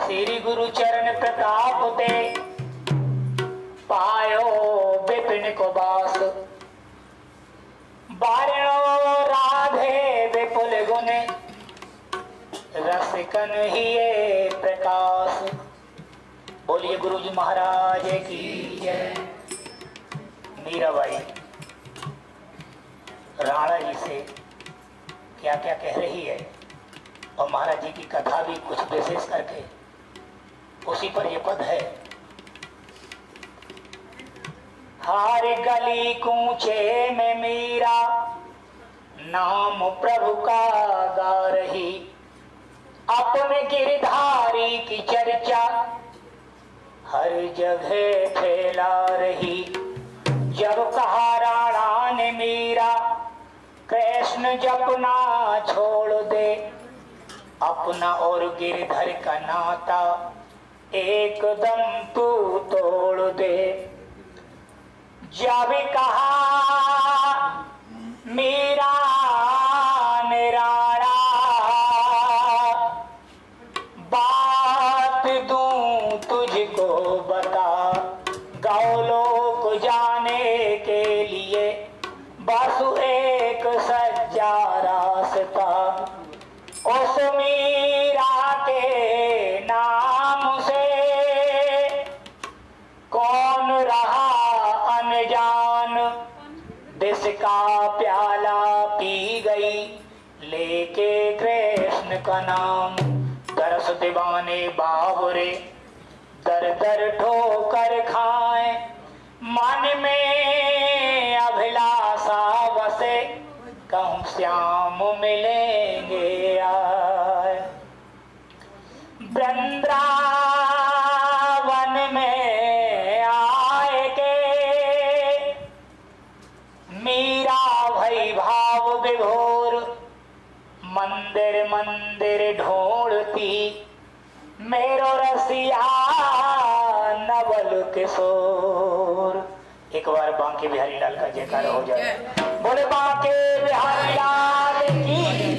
श्री गुरु चरण प्रताप ते पायो विपिन को बास बारणो राधे विपुल गुण, रसिकन ही प्रकाश। बोलिए गुरु जी महाराज की जय। मीराबाई राणा जी से क्या क्या कह रही है? और महाराज जी की कथा भी कुछ विशेष करके। उसी पर ये पद है। हर गली कूचे में मीरा, नाम प्रभु का गा रही अपने गिरधारी की चर्चा, हर जगह फैला रही। जब कहा राणा ने मीरा, कृष्ण जपना छोड़ दे अपना और गिरधर का नाता एकदम तू तोड़ दे। जावे कहा मीरा का प्याला पी गई। लेके कृष्ण का नाम दरस दीवाने बाबरे दर दर ठोकर किशोर एक बार बांके बिहारी लाल का जयकार हो जाए। बोले बांके बिहारी लाल की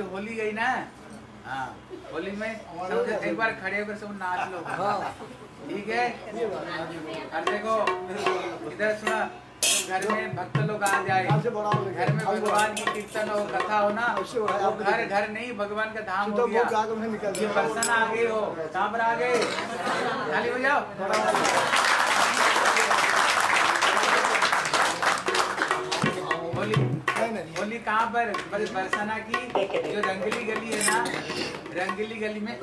अभी होली गई ना हाँ होली में सब एक बार खड़े होकर सब नाच लो। ठीक है? और देखो इधर सुना घर में भक्त लोग आ जाए। घर में भगवान की कीर्तन हो कथा हो ना वो घर घर नहीं भगवान का धाम हो गया। ये पर्सन आ गए हो कहाँ पर आ गए ताली बजाओ होली कहाँ पर? बस बरसाना की जो रंगली गली है ना रंगली गली में।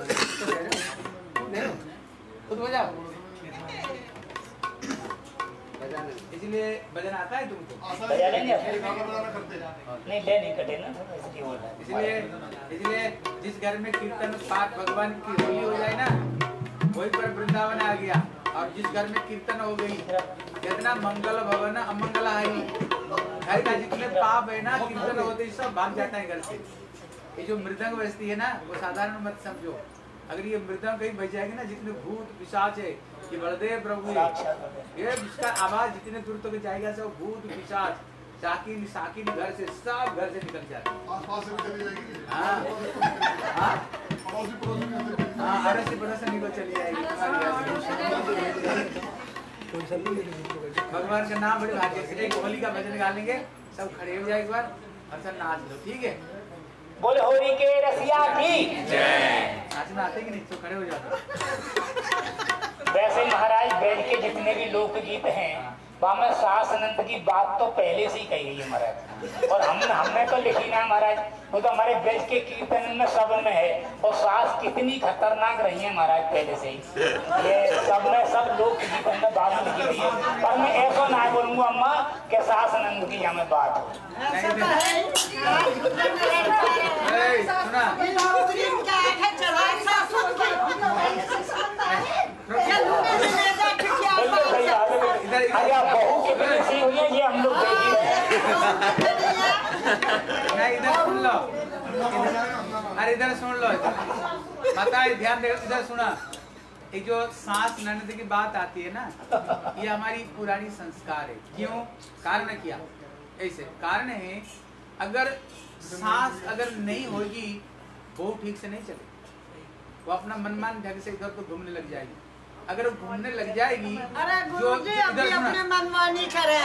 खुद बजाओ। इसलिए भजन आता है तुमको? बजा लेंगे नहीं ले नहीं कटे ना। इसलिए इसलिए जिस घर में कीर्तन पाठ भगवान की होली हो जाए ना वही पर वृंदावन आ गया। और जिस घर में कीर्तन हो गई कितना मंगल भवन अमंगल आई घर का जितने पाप है ना कीर्तन होते सब भाग जाता है घर से। ये जो मृदंग बजती है ना वो साधारण मत समझो। अगर ये मृदंग कहीं बज जाएगी ना जितने भूत पिशाच है ये बलदेव प्रभु ये इसका आवाज़ जितने दूर तक जाएगा सब भूत पिशाच। साकिन साकिन घर से सब घर से निकल जाते हैं हाँ। हाँ? हाँ अड़ोसी पड़ोसी निकल चली जाएगी घर से। भगवान का नाम बड़े भाग्य से एक होली का भजन गा लेंगे सब खड़े हो जाए एक बार और सब नाच लो ठीक है? बोले होली के रसिया की। नाचना आते कि नहीं? तो खड़े हो जाओ। वैसे महाराज ब्रज के जितने भी लोकगीत हैं। वहाँ में सास नंद की बात तो पहले से ही कही गई है महाराज। और हम हमने तो लिखी ना महाराज। वो तो हमारे ब्रज के कीर्तन में सब में है। और सास कितनी खतरनाक रही है महाराज पहले से ही। ये सब में सब लोकगीत में बात लिखी गई है। पर मैं ऐसा ना बोलूँगा अम्मा के सास नंद की हमें बात हो। तो है है सुना के के के है अरे है ही हैं इधर सुन लो इधर बताए ध्यान दे इधर सुना ये जो सांस ननद की बात आती है ना ये हमारी पुरानी संस्कार है क्यों कारण क्या ऐसे कारण है अगर सांस अगर नहीं होगी वो ठीक से नहीं चलेगी वो अपना मनमान ढंग से इधर तो घूमने लग जाएगी अगर वो घूमने लग जाएगी अरे गुरुजी अभी अपने मनमानी करे।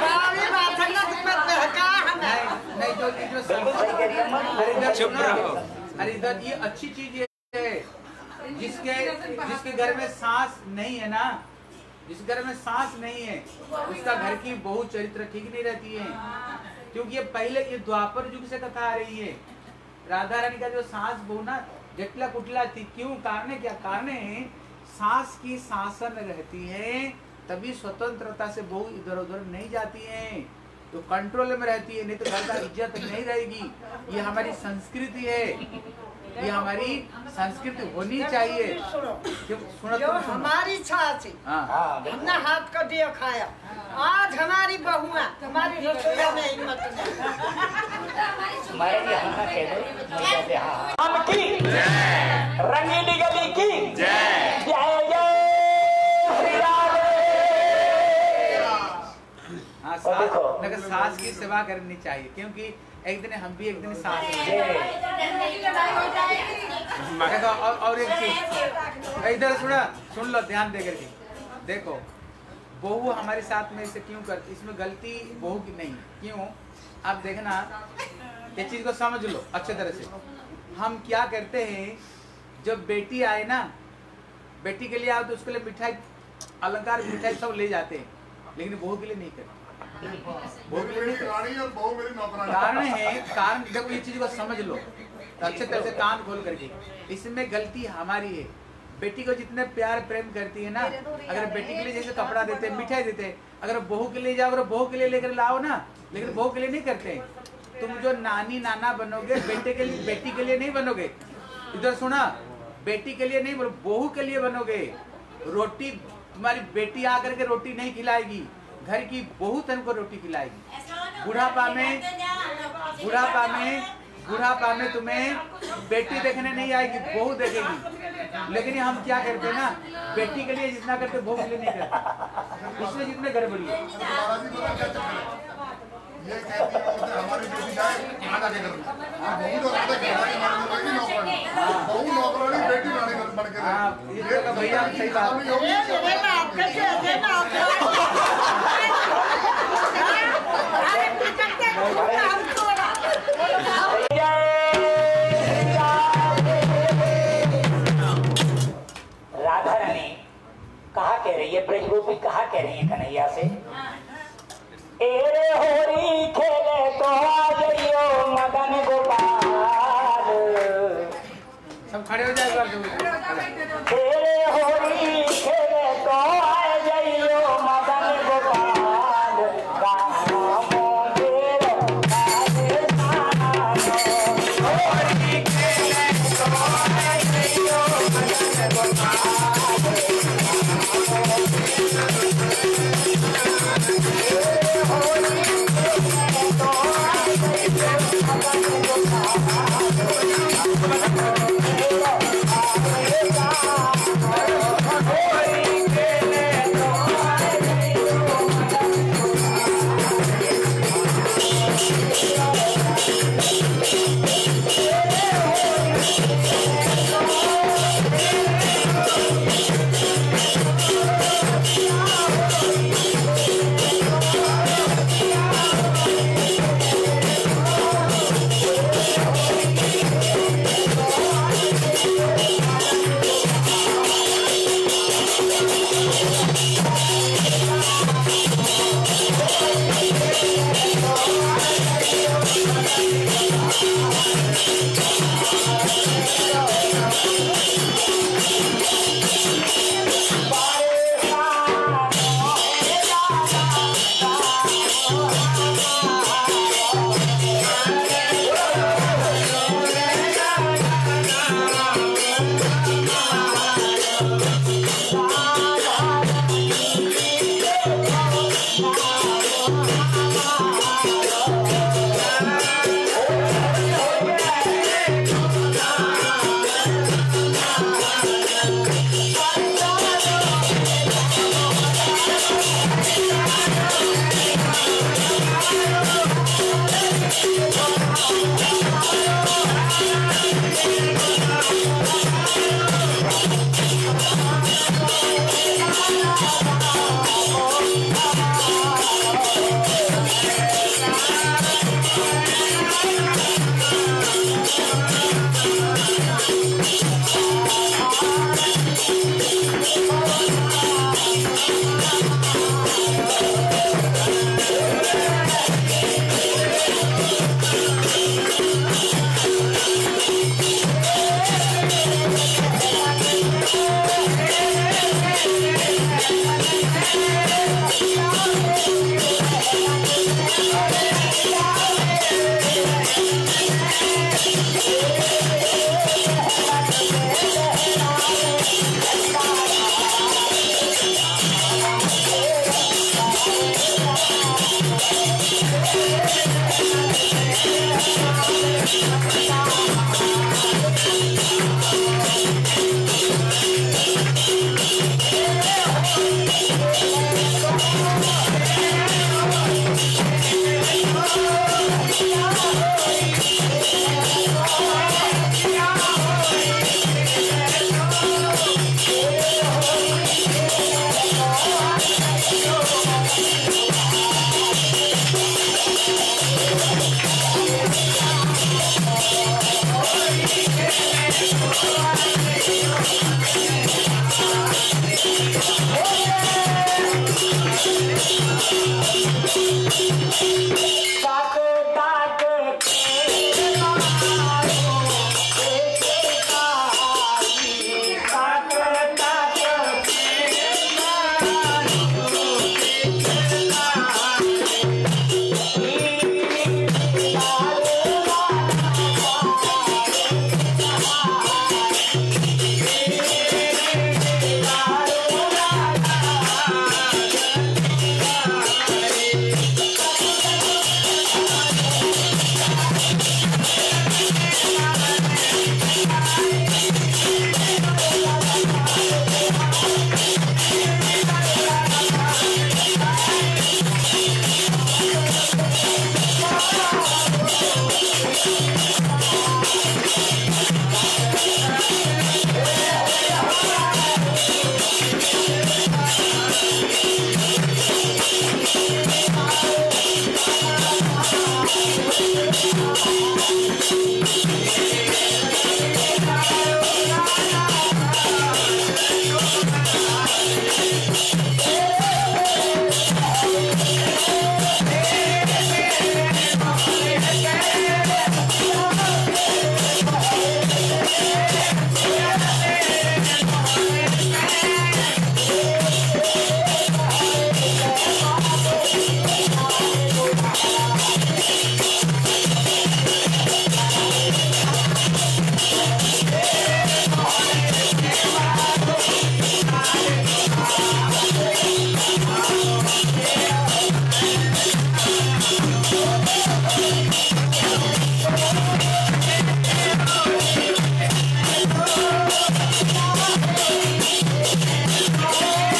बात है ना तुम्हें बहका हमें। नहीं नहीं जो ये जो चुप रहो। अच्छी चीज़ है जिसके जिसके घर में सांस नहीं है ना जिस घर में सांस नहीं है उसका घर की बहु चरित्र ठीक नहीं रहती है। क्योंकि ये पहले ये द्वापर युग से कथा आ रही है। राधा रानी का जो सांस बहु ना जटला कुटला थी क्यों? कारण क्या? कारण है सांस की शासन रहती है, तभी स्वतंत्रता से बहु इधर उधर नहीं जाती है। तो कंट्रोल में रहती है, नहीं तो घर का इज़्ज़त नहीं रहेगी। ये हमारी संस्कृति है। ये हमारी संस्कृति होनी चाहिए। सुनो। जो हमारी हाँ हाँ। हमने हाथ का दिया खाया। आज हमारी बहुआ हमारी रसोई में हिम्मत नहीं। हाँ हाँ हाँ हाँ। हम की? रंगीली गली की? जय। जय श्री राम हाँ और सास सास की सेवा करनी चाहिए क्योंकि एक दिन हम भी एक दिन। जय और, और एक चीज़। इधर सुना सुन लो ध्यान दे करके। देखो बहू हमारे साथ में इसे क्यों करती इसमें गलती बहू की नहीं। क्यों? आप देखना ये चीज़ को समझ लो अच्छे तरह से। हम क्या करते हैं जब बेटी आए ना बेटी के लिए आओ तो उसके लिए मिठाई अलंकार मिठाई सब ले जाते हैं लेकिन बहू के लिए नहीं करते। कारण है कारण, देखो ये चीज़ को समझ लो। अच्छे तरह से कान खोल करके। इसमें गलती हमारी है। बेटी को जितने प्यार प्रेम करती है ना, अगर बेटी के लिए जैसे कपड़ा देते मिठाई देते अगर बहू के लिए जाओ, अगर बहू के लिए लेकर लाओ ना, लेकिन बहू के लिए नहीं करते तुम जो नानी नाना बनोगे, बेटे के लिए, बेटी के लिए नहीं बनोगे। इधर सुना, बेटी के लिए नहीं बहू के लिए बनोगे। रोटी, तुम्हारी बेटी आकर के रोटी नहीं खिलाएगी। घर की बहू को रोटी खिलाएगी बुढ़ापा में बुढ़ापा में बुढ़ापा में तुम्हें बेटी देखने नहीं आएगी बहू देखेगी लेकिन हम क्या करते ना बेटी के लिए जितना करते बहू के लिए नहीं करते इसलिए जितने गड़बड़ी है ये राधा रानी, कहा कह रही है? ब्रज गोपी कहा कह रही है कन्हैया से? खड़े हो जाए कर एरे होरी खेले तो